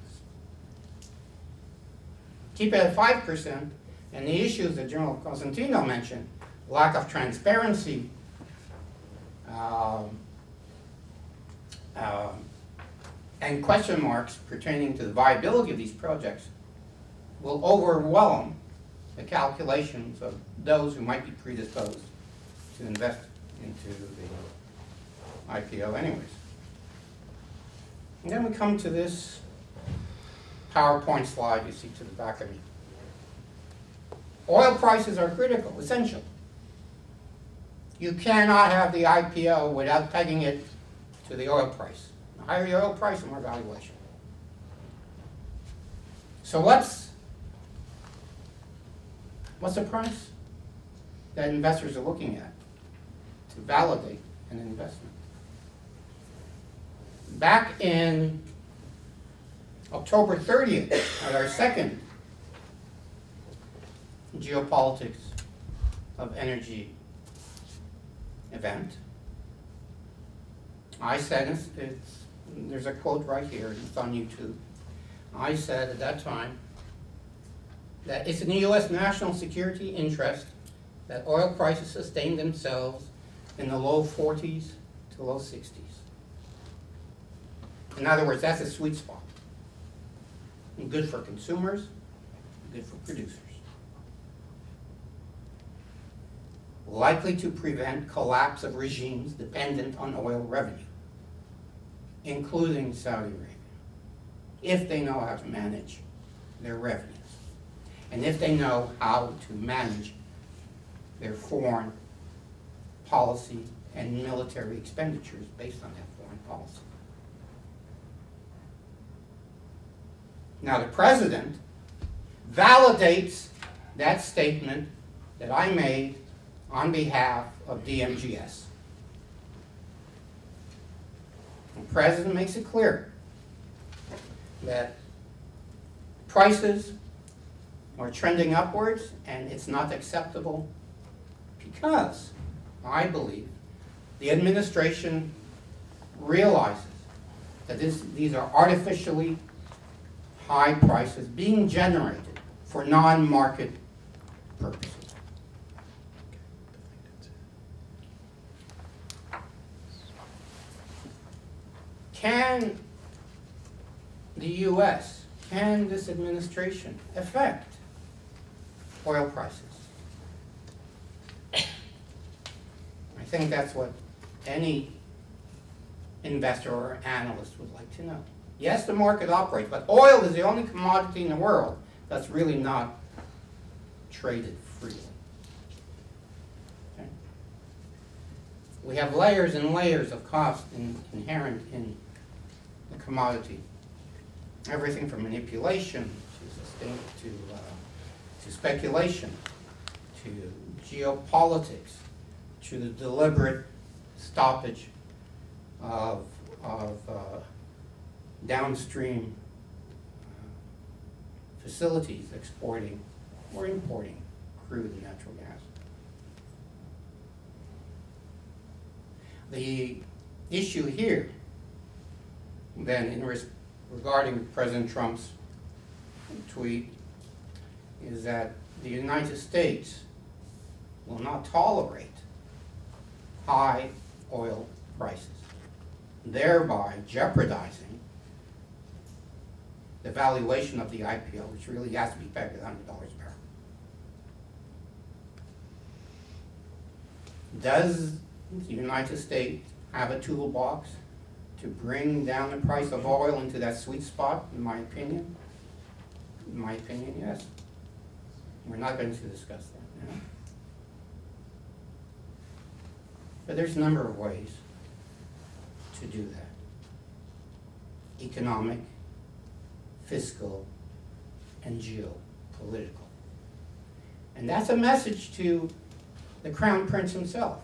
F: Keep it at 5%, and the issues that General Cosentino mentioned, lack of transparency, um, um, and question marks pertaining to the viability of these projects will overwhelm the calculations of those who might be predisposed to invest into the IPO anyways. And then we come to this PowerPoint slide you see to the back of me. Oil prices are critical, essential. You cannot have the IPO without pegging it to the oil price. The higher the oil price, the more valuation. So what's, what's the price that investors are looking at to validate an investment? Back in October 30th, at our second geopolitics of energy event, I said, it's, it's, there's a quote right here, it's on YouTube. I said at that time that it's in the U.S. national security interest that oil prices sustain themselves in the low 40s to low 60s. In other words, that's a sweet spot. And good for consumers, good for producers. Likely to prevent collapse of regimes dependent on oil revenue including Saudi Arabia, if they know how to manage their revenues, and if they know how to manage their foreign policy and military expenditures based on that foreign policy. Now, the president validates that statement that I made on behalf of DMGS. The President makes it clear that prices are trending upwards and it's not acceptable because, I believe, the administration realizes that this, these are artificially high prices being generated for non-market purposes. Can the US, can this administration affect oil prices? I think that's what any investor or analyst would like to know. Yes, the market operates, but oil is the only commodity in the world that's really not traded freely. Okay? We have layers and layers of cost in- inherent in commodity. Everything from manipulation to uh, to speculation, to geopolitics, to the deliberate stoppage of, of uh, downstream uh, facilities exporting or importing crude and natural gas. The issue here, then, in regarding President Trump's tweet, is that the United States will not tolerate high oil prices, thereby jeopardizing the valuation of the IPO, which really has to be pegged at hundred dollars a barrel. Does the United States have a toolbox to bring down the price of oil into that sweet spot, in my opinion? In my opinion, yes. We're not going to discuss that now. But there's a number of ways to do that. Economic, fiscal, and geopolitical. And that's a message to the Crown Prince himself.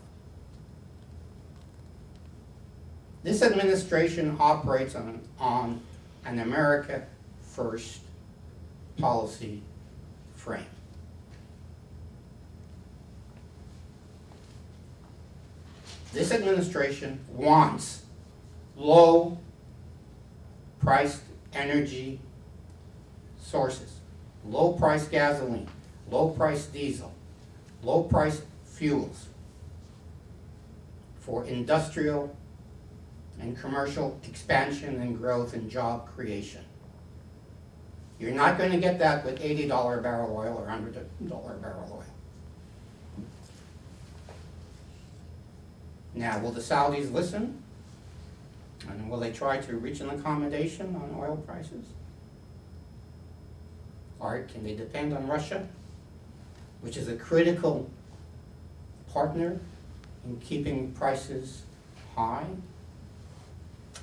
F: This administration operates on, on an America First policy frame. This administration wants low priced energy sources, low priced gasoline, low priced diesel, low priced fuels for industrial and commercial expansion and growth and job creation. You're not going to get that with $80 barrel oil or $100 barrel oil. Now, will the Saudis listen? And will they try to reach an accommodation on oil prices? Or can they depend on Russia, which is a critical partner in keeping prices high?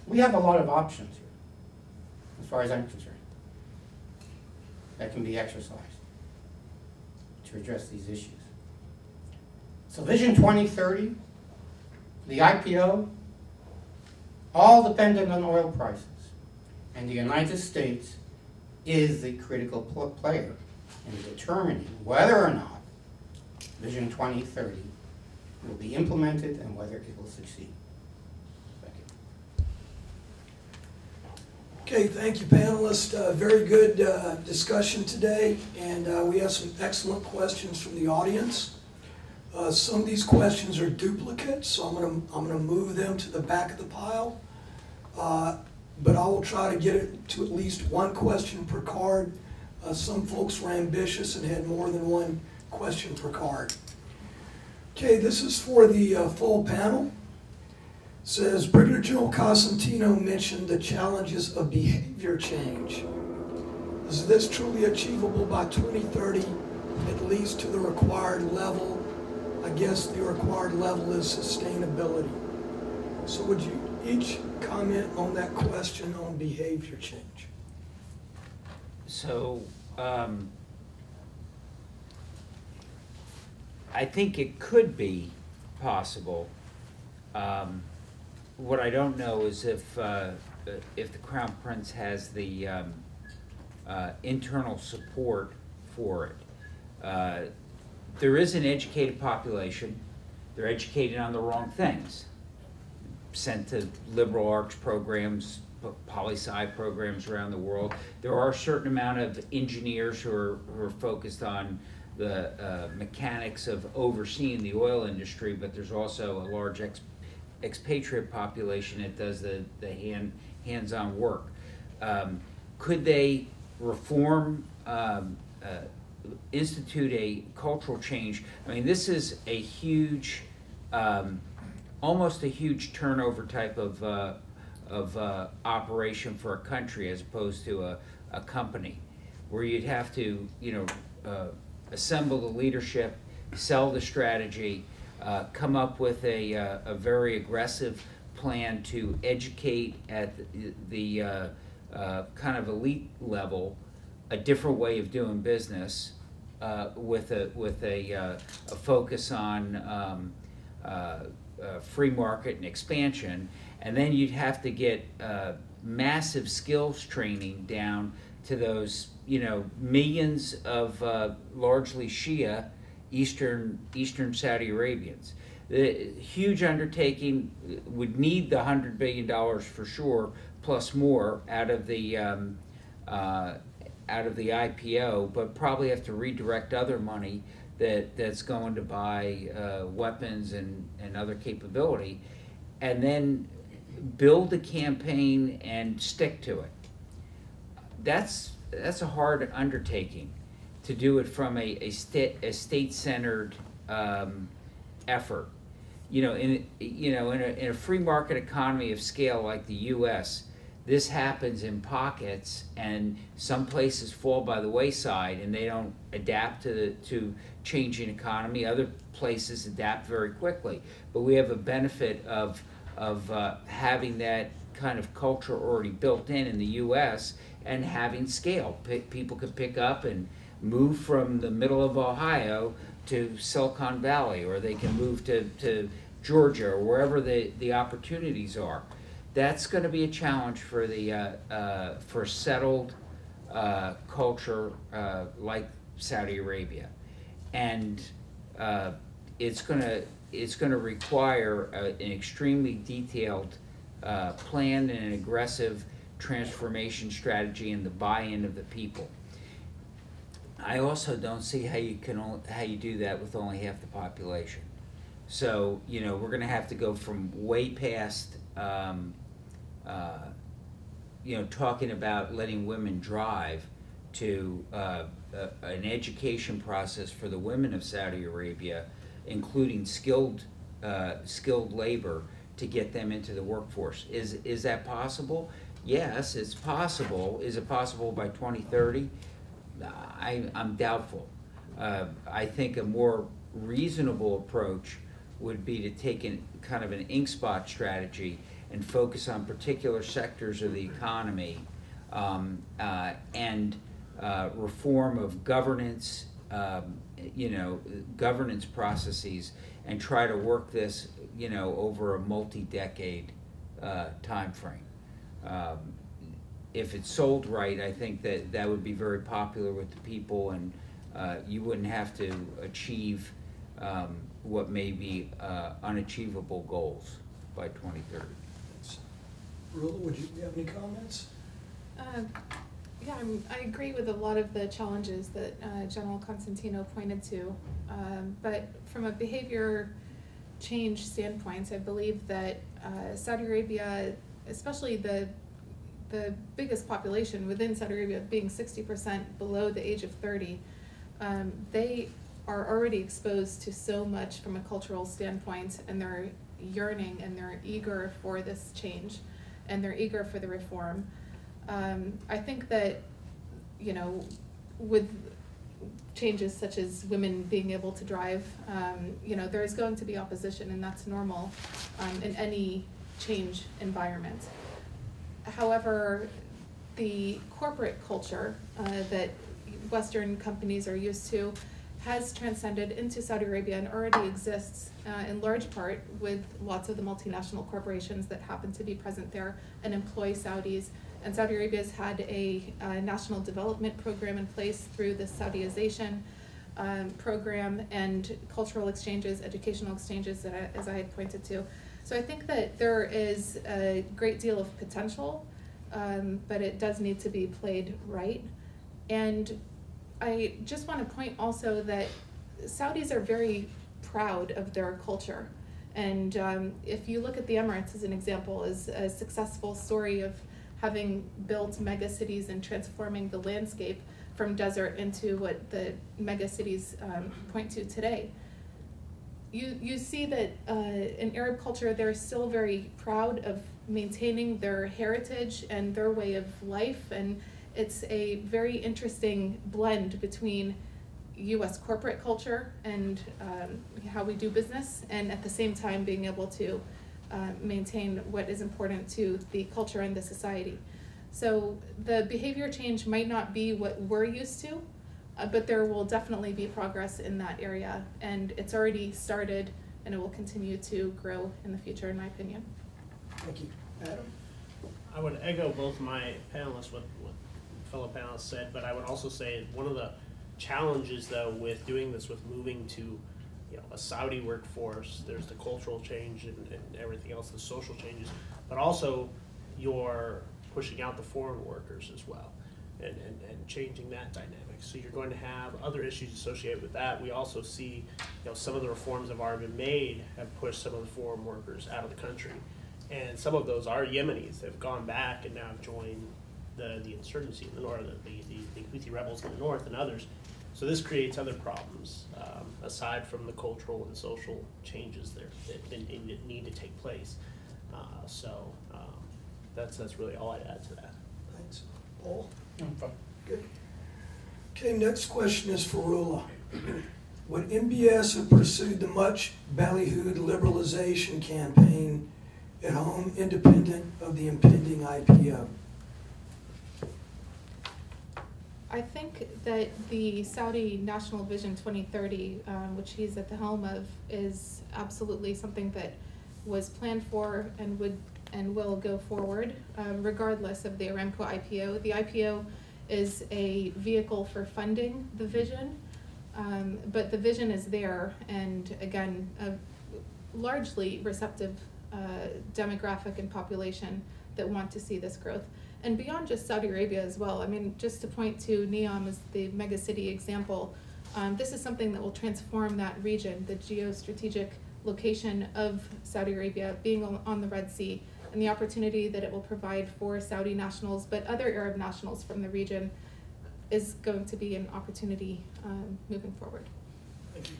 F: We have a lot of options here, as far as I'm concerned, that can be exercised to address these issues. So Vision 2030, the IPO, all dependent on oil prices. And the United States is the critical pl- player in determining whether or not Vision 2030 will be implemented and whether it will succeed. Thank you.
B: Okay, thank you, panelists. Uh, Very good uh, discussion today, and uh, we have some excellent questions from the audience. Uh, Some of these questions are duplicates, so I'm gonna, I'm gonna move them to the back of the pile. Uh, But I will try to get it to at least one question per card. Uh, Some folks were ambitious and had more than one question per card. Okay, this is for the full panel says Brigadier General Costantino mentioned the challenges of behavior change. Is this truly achievable by 2030? at least to the required level. I guess the required level is sustainability. So would you each comment on that question on behavior change?
C: So um, I think it could be possible. Um, what I don't know is if, uh, if the Crown Prince has the, um, uh, internal support for it. Uh, There is an educated population, they're educated on the wrong things. Sent to liberal arts programs, poli-sci programs around the world. There are a certain amount of engineers who are, who are focused on the uh, mechanics of overseeing the oil industry, but there's also a large ex- expatriate population that does the, the hand, hands-on work. Um, Could they reform, um, uh, institute a cultural change? I mean, this is a huge, um, almost a huge turnover type of, uh, of uh, operation for a country as opposed to a, a company, where you'd have to, you know, uh, assemble the leadership, sell the strategy, uh, come up with a, uh, a very aggressive plan to educate at the, uh, uh, kind of elite level a different way of doing business uh, with a with a, a focus on um, free market and expansion, and then you'd have to get massive skills training down to those you know millions of uh, largely Shia Eastern Eastern Saudi Arabians. The huge undertaking would need the hundred billion dollars for sure, plus more out of the um, uh, out of the IPO, but probably have to redirect other money that that's going to buy uh, weapons and and other capability, and then build a campaign and stick to it. That's that's a hard undertaking to do it from a, a state a state centered um, effort. You know, in you know in a, in a free market economy of scale like the U.S., this happens in pockets, and some places fall by the wayside, and they don't adapt to the to changing economy. Other places adapt very quickly, but we have a benefit of of uh, having that kind of culture already built in in the U.S. and having scale. P- people could pick up and move from the middle of Ohio to Silicon Valley, or they can move to, to Georgia or wherever the, the opportunities are. That's going to be a challenge for the uh, uh, for settled uh, culture uh, like Saudi Arabia, and uh, it's going to it's going to require a, an extremely detailed uh, plan and an aggressive transformation strategy and the buy-in of the people. I also don't see how you can how you do that with only half the population. So you know we're going to have to go from way past um, uh, you know talking about letting women drive to uh, a, an education process for the women of Saudi Arabia, including skilled uh, skilled labor to get them into the workforce. Is is that possible? Yes, it's possible. Is it possible by 2030? I, I'm doubtful. Uh, I think a more reasonable approach would be to take an, kind of an ink spot strategy and focus on particular sectors of the economy um, uh, and uh, reform of governance, um, you know, governance processes, and try to work this, you know, over a multi-decade uh, time frame. Um, if it's sold right, I think that that would be very popular with the people, and uh, you wouldn't have to achieve um, what may be uh, unachievable goals by 2030.
B: Rula, would you have any comments?
D: Uh, Yeah, I'm, I agree with a lot of the challenges that uh, General Constantino pointed to. Um, But from a behavior change standpoint, I believe that uh, Saudi Arabia, especially the, the biggest population within Saudi Arabia being sixty percent below the age of thirty, um, they are already exposed to so much from a cultural standpoint, and they're yearning and they're eager for this change, and they're eager for the reform. Um, I think that, you know, with changes such as women being able to drive, um, you know, there is going to be opposition, and that's normal um, in any change environment. However, the corporate culture uh, that Western companies are used to has transcended into Saudi Arabia and already exists uh, in large part with lots of the multinational corporations that happen to be present there and employ Saudis. And Saudi Arabia has had a, uh national development program in place through the Saudization um, program and cultural exchanges, educational exchanges, that I, as I had pointed to. So I think that there is a great deal of potential, um, but it does need to be played right. And I just want to point also that Saudis are very proud of their culture. And um, if you look at the Emirates as an example, as a successful story of having built mega cities and transforming the landscape from desert into what the mega cities um, point to today. You, you see that uh, in Arab culture, they're still very proud of maintaining their heritage and their way of life, and it's a very interesting blend between US corporate culture and um, how we do business, and at the same time being able to uh, maintain what is important to the culture and the society. So the behavior change might not be what we're used to, uh, but there will definitely be progress in that area, and it's already started, and it will continue to grow in the future, in my opinion.
B: Thank you. Adam?
E: I would echo both my panelists, what, what fellow panelists said, but I would also say one of the challenges though with doing this, with moving to, you know, a Saudi workforce, there's the cultural change and, and everything else, the social changes, but also you're pushing out the foreign workers as well and, and, and changing that dynamic. So you're going to have other issues associated with that. We also see, you know, some of the reforms that have already been made have pushed some of the foreign workers out of the country. And some of those are Yemenis that have gone back and now have joined the, the insurgency in the north, the, the, the Houthi rebels in the north and others. So this creates other problems, um, aside from the cultural and social changes there that, that need to take place. Uh, so, um, that's, that's really all I'd add to that.
B: Thanks. Paul?
F: I'm fine.
B: Good. Okay, next question is for Rula. Would MBS have pursued the much ballyhooed liberalization campaign at home independent of the impending IPO?
D: I think that the Saudi National Vision 2030, um, which he's at the helm of, is absolutely something that was planned for and would and will go forward, um, regardless of the Aramco IPO. The IPO is a vehicle for funding the vision, um, but the vision is there, and again, a largely receptive uh, demographic and population that want to see this growth and beyond just Saudi Arabia as well. I mean, just to point to Neom as the mega city example, um, this is something that will transform that region, the geostrategic location of Saudi Arabia being on the Red Sea, and the opportunity that it will provide for Saudi nationals, but other Arab nationals from the region, is going to be an opportunity um, moving forward.
B: Thank you.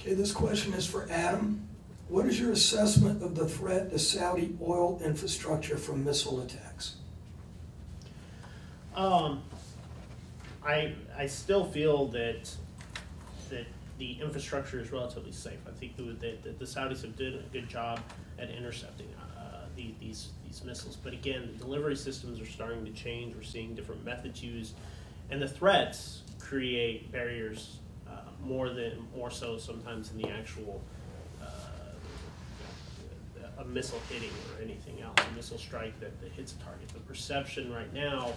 B: Okay, this question is for Adam. What is your assessment of the threat to Saudi oil infrastructure from missile attacks?
E: Um, I, I still feel that, that the infrastructure is relatively safe. I think that, that- that the Saudis have done a good job at intercepting, uh, the, these, these missiles. But again, the delivery systems are starting to change, we're seeing different methods used, and the threats create barriers, uh, more than, more so sometimes than the actual, uh, a missile hitting or anything else, a missile strike that, that hits a target. The perception right now,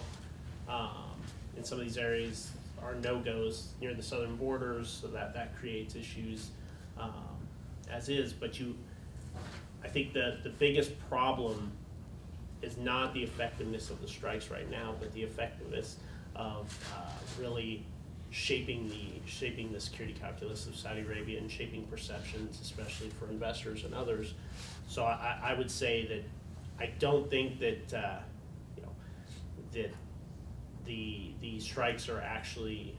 E: um, in some of these areas are no-goes near the southern borders, so that, that creates issues, um, as is, but you, I think the, the biggest problem is not the effectiveness of the strikes right now, but the effectiveness of, uh, really shaping the, shaping the security calculus of Saudi Arabia and shaping perceptions, especially for investors and others. So I, I would say that I don't think that, uh, you know, that the, the strikes are actually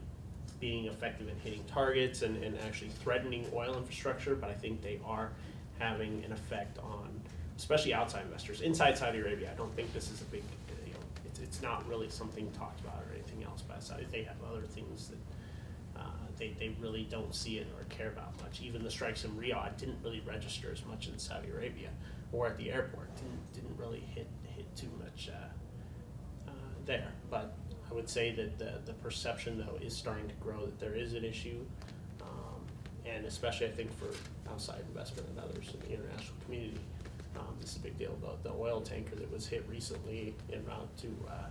E: being effective in hitting targets and, and actually threatening oil infrastructure, but I think they are having an effect on, especially outside investors. Inside Saudi Arabia, I don't think this is a big, you know, it's, it's not really something talked about or anything else by Saudi. They have other things that, uh, they, they really don't see it or care about much. Even the strikes in Riyadh didn't really register as much in Saudi Arabia or at the airport, didn't, didn't really hit, hit too much, uh, uh, there. But I would say that the, the perception though is starting to grow that there is an issue. And especially I think for outside investment and others in the international community, um, this is a big deal. The, the oil tanker that was hit recently en route to, uh,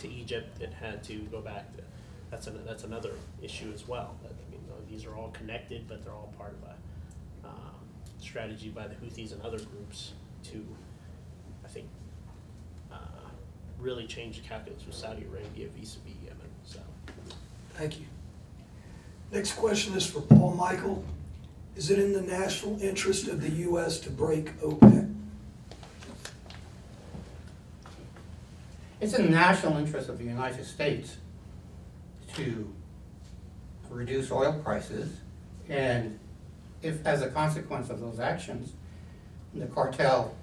E: to Egypt that had to go back to, that's an, that's another issue as well. I mean, these are all connected, but they're all part of a, um, strategy by the Houthis and other groups to, I think, uh, really change the calculus with Saudi Arabia vis-a-vis Yemen, so.
B: Thank you. Next question is for Paul Michael. Is it in the national interest of the U.S. to break OPEC?
F: It's in the national interest of the United States to reduce oil prices, and if, as a consequence of those actions, the cartel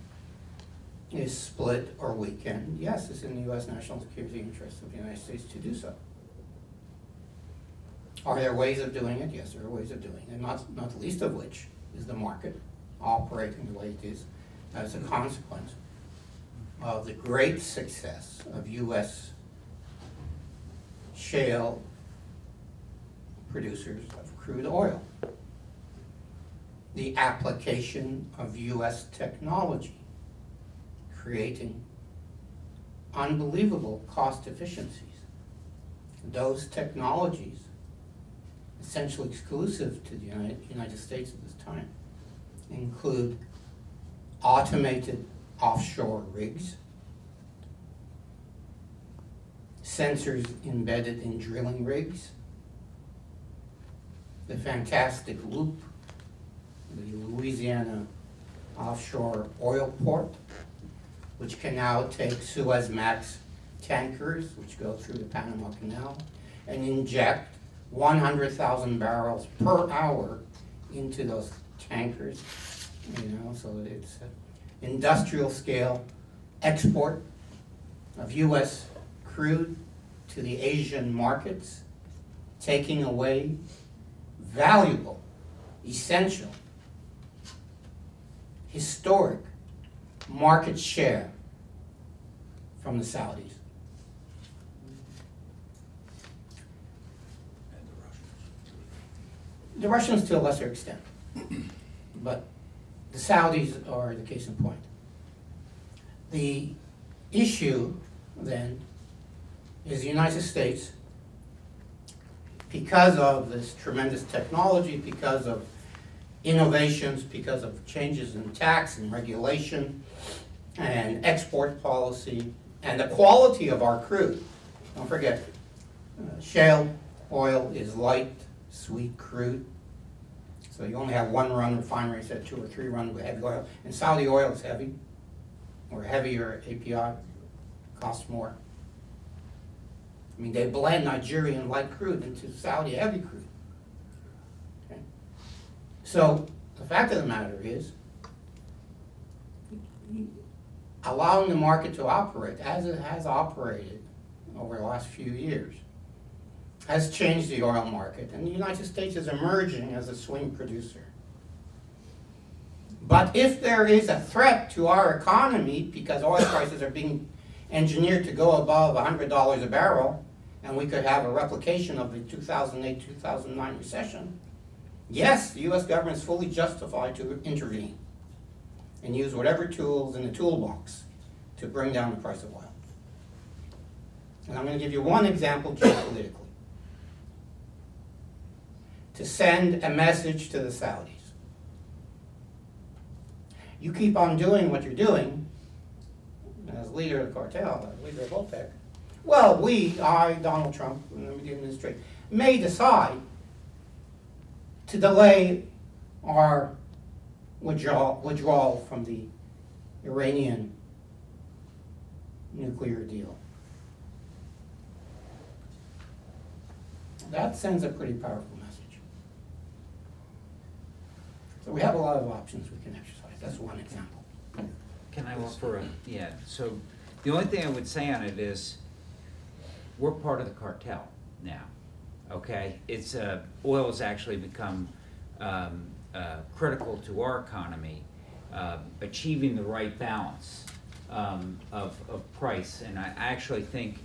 F: is split or weakened, yes, it's in the U.S. national security interest of the United States to do so. Are there ways of doing it? Yes, there are ways of doing it, not, not the least of which is the market operating the way it is as a consequence of the great success of U.S. shale producers of crude oil. The application of U.S. technology, creating unbelievable cost efficiencies. Those technologies, essentially exclusive to the United, States at this time, include automated offshore rigs, sensors embedded in drilling rigs, the fantastic LOOP, the Louisiana offshore oil port, which can now take Suezmax tankers, which go through the Panama Canal, and inject one hundred thousand barrels per hour into those tankers, you know, so it's industrial scale export of US crude to the Asian markets, taking away valuable, essential, historic market share from the Saudis. The Russians to a lesser extent, but the Saudis are the case in point. The issue then is the United States, because of this tremendous technology, because of innovations, because of changes in tax and regulation and export policy and the quality of our crude. Don't forget, uh, shale oil is light, sweet crude. So you only have one run refinery of two or three run with heavy oil. And Saudi oil is heavy, or heavier API, costs more. I mean, they blend Nigerian light crude into Saudi heavy crude. Okay? So the fact of the matter is, allowing the market to operate as it has operated over the last few years has changed the oil market, and the United States is emerging as a swing producer. But if there is a threat to our economy because oil prices are being engineered to go above $100 a barrel, and we could have a replication of the 2008 2009 recession, yes, the US government is fully justified to intervene and use whatever tools in the toolbox to bring down the price of oil. And I'm going to give you one example geopolitically to send a message to the Saudis. You keep on doing what you're doing as leader of the cartel, as leader of OPEC. Well, we, I, Donald Trump, and the administration, may decide to delay our withdrawal, withdrawal from the Iranian nuclear deal. That sends a pretty powerful message. So we have a lot of options we can exercise. That's one example.
C: Can I offer a, yeah, so the only thing I would say on it is, we're part of the cartel now, okay? It's, uh, oil has actually become, um, uh, critical to our economy, uh, achieving the right balance, um, of, of price. And I actually think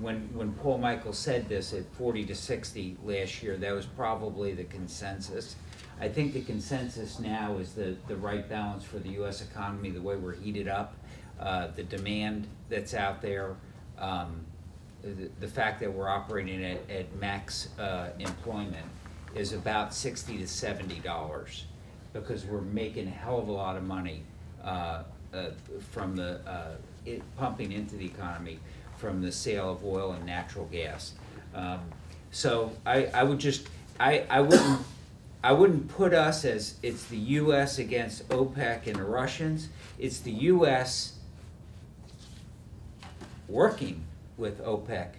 C: when, when Paul Michael said this at forty to sixty last year, that was probably the consensus. I think the consensus now is the, the right balance for the US economy, the way we're heated up, uh, the demand that's out there, um, the, the fact that we're operating at, at max, uh, employment is about sixty to seventy dollars. Because we're making a hell of a lot of money, uh, uh, from the, uh, it pumping into the economy from the sale of oil and natural gas. Um, so I, I would just, I, I wouldn't, I wouldn't put us as, it's the US against OPEC and the Russians. It's the US working with OPEC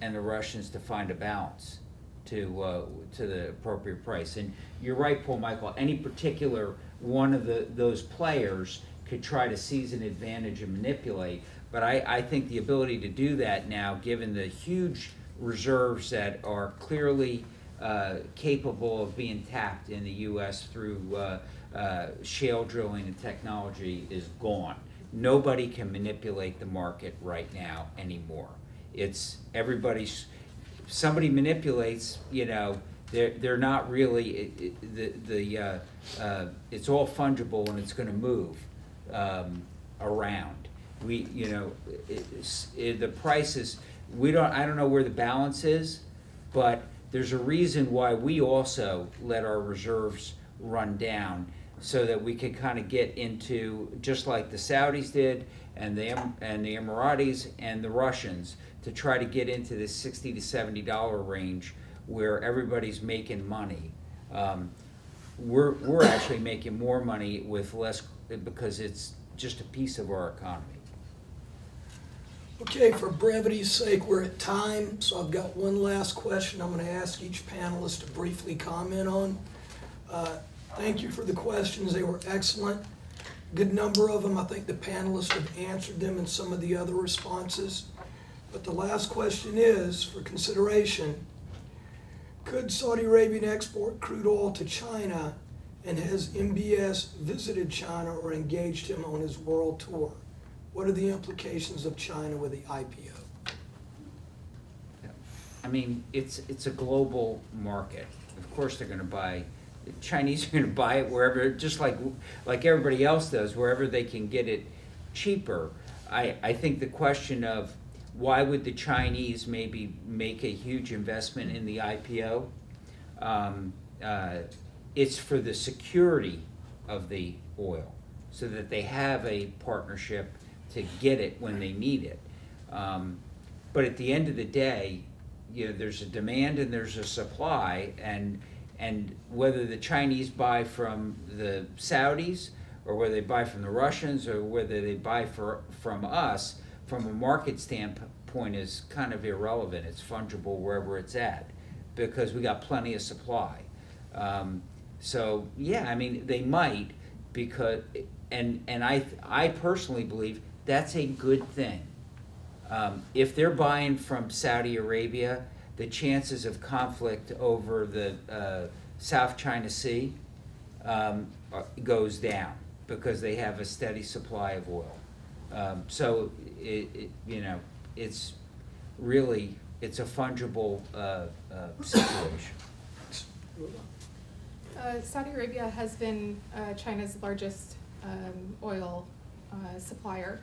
C: and the Russians to find a balance to, uh, to the appropriate price. And you're right, Paul Michael, any particular one of the, those players could try to seize an advantage and manipulate. But I, I think the ability to do that now, given the huge reserves that are clearly uh, capable of being tapped in the U.S. through uh, uh, shale drilling and technology, is gone. Nobody can manipulate the market right now anymore. It's everybody's. Somebody manipulates, you know. They're, they're not really it, it, the the uh, uh, it's all fungible and it's going to move um, around. We, you know, it, the prices, we don't, I don't know where the balance is, but there's a reason why we also let our reserves run down so that we can kind of get into, just like the Saudis did and the, and the Emiratis and the Russians, to try to get into this sixty to seventy dollar range where everybody's making money. Um, we're, we're actually making more money with less, because it's just a piece of our economy.
B: Okay, for brevity's sake, we're at time, so I've got one last question I'm gonna ask each panelist to briefly comment on. Uh, Thank you for the questions, they were excellent. Good number of them, I think the panelists have answered them in some of the other responses. But the last question is, for consideration, could Saudi Arabia export crude oil to China? And has MBS visited China or engaged him on his world tour? What are the implications of China with the IPO?
C: I mean, it's, it's a global market. Of course, they're gonna buy, the Chinese are gonna buy it wherever, just like, like everybody else does, wherever they can get it cheaper. I, I think the question of why would the Chinese maybe make a huge investment in the IPO? Um, uh, it's for the security of the oil, so that they have a partnership to get it when they need it. Um, but at the end of the day, you know, there's a demand and there's a supply, and and whether the Chinese buy from the Saudis or whether they buy from the Russians or whether they buy for, from us, from a market standpoint, is kind of irrelevant. It's fungible wherever it's at because we got plenty of supply. Um, so yeah, I mean they might because and and I I personally believe that's a good thing. Um, if they're buying from Saudi Arabia, the chances of conflict over the uh, South China Sea um, goes down because they have a steady supply of oil. Um, so it, it, you know, it's really it's a fungible uh, uh, situation.
D: Uh, Saudi Arabia has been uh, China's largest um, oil uh, supplier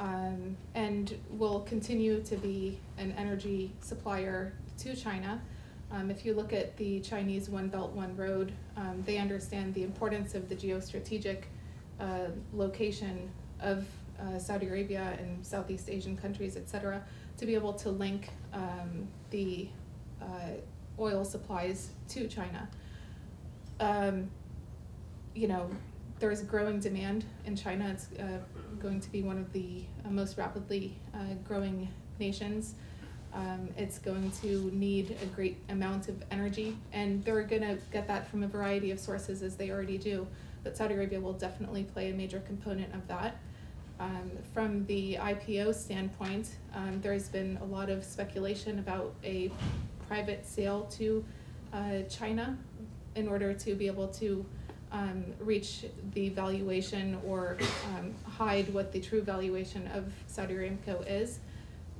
D: um, and will continue to be an energy supplier to China. Um, if you look at the Chinese One Belt, One Road, um, they understand the importance of the geostrategic uh, location of uh, Saudi Arabia and Southeast Asian countries, et cetera, to be able to link um, the uh, oil supplies to China um, you know, there is growing demand in China. It's uh, going to be one of the uh, most rapidly uh, growing nations. Um, it's going to need a great amount of energy, and they're going to get that from a variety of sources, as they already do. But Saudi Arabia will definitely play a major component of that. Um, from the IPO standpoint, um, there's been a lot of speculation about a private sale to uh, China in order to be able to um, reach the valuation or um, hide what the true valuation of Saudi Aramco is.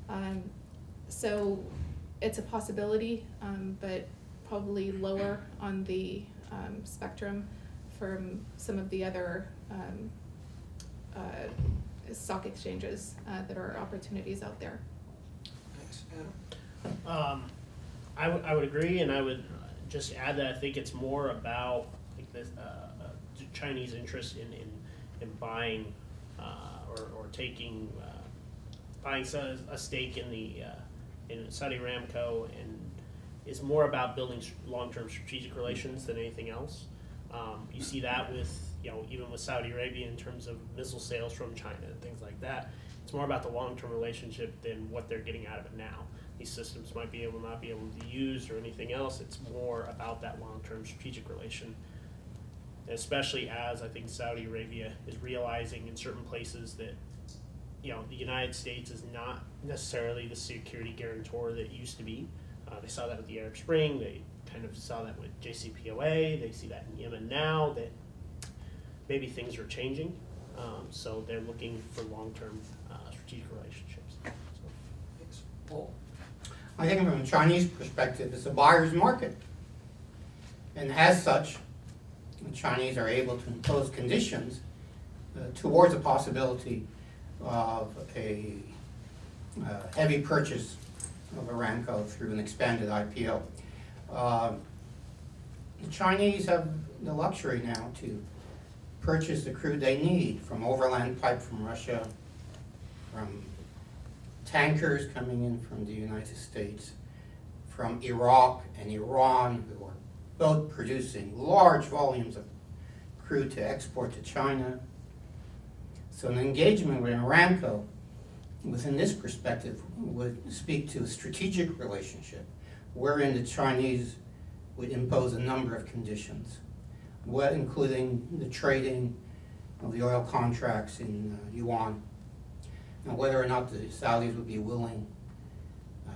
D: Um, so it's a possibility, um, but probably lower on the um, spectrum from some of the other um, uh, stock exchanges uh, that are opportunities out there.
B: Thanks, Adam.
E: I I would agree, and I would just add that I think it's more about this, uh, uh, Chinese interest in, in, in buying, uh, or, or taking, buying a stake in the, in Saudi Aramco and is more about building long-term strategic relations than anything else. Um, you see that with, you know, even with Saudi Arabia in terms of missile sales from China and things like that. It's more about the long-term relationship than what they're getting out of it now. These systems might be able, not be able to be used or anything else. It's more about that long-term strategic relation. Especially as I think Saudi Arabia is realizing in certain places that, you know, the United States is not necessarily the security guarantor that it used to be. Uh, they saw that with the Arab Spring. They kind of saw that with JCPOA. They see that in Yemen now. That maybe things are changing. Um, so they're looking for long-term uh, strategic relationships. So.
B: Thanks. Paul?
F: I think from a Chinese perspective, it's a buyer's market. And as such, the Chinese are able to impose conditions uh, towards the possibility of a uh, heavy purchase of Aramco through an expanded IPO. Uh, The Chinese have the luxury now to purchase the crude they need from overland pipe from Russia, from tankers coming in from the United States, from Iraq and Iran, who both producing large volumes of crude to export to China. So an engagement with Aramco, within this perspective, would speak to a strategic relationship wherein the Chinese would impose a number of conditions, what, including the trading of the oil contracts in uh, yuan, and whether or not the Saudis would be willing uh,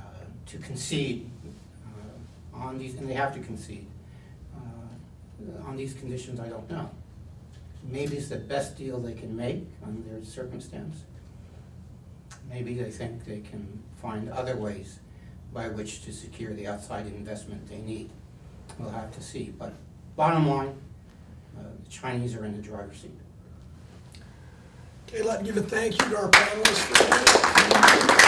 F: to concede uh, on these, and they have to concede, on these conditions, I don't know. Maybe it's the best deal they can make under their circumstance. Maybe they think they can find other ways by which to secure the outside investment they need. We'll have to see, but bottom line, uh, the Chinese are in the driver's seat.
B: Okay, let me give a thank you to our panelists.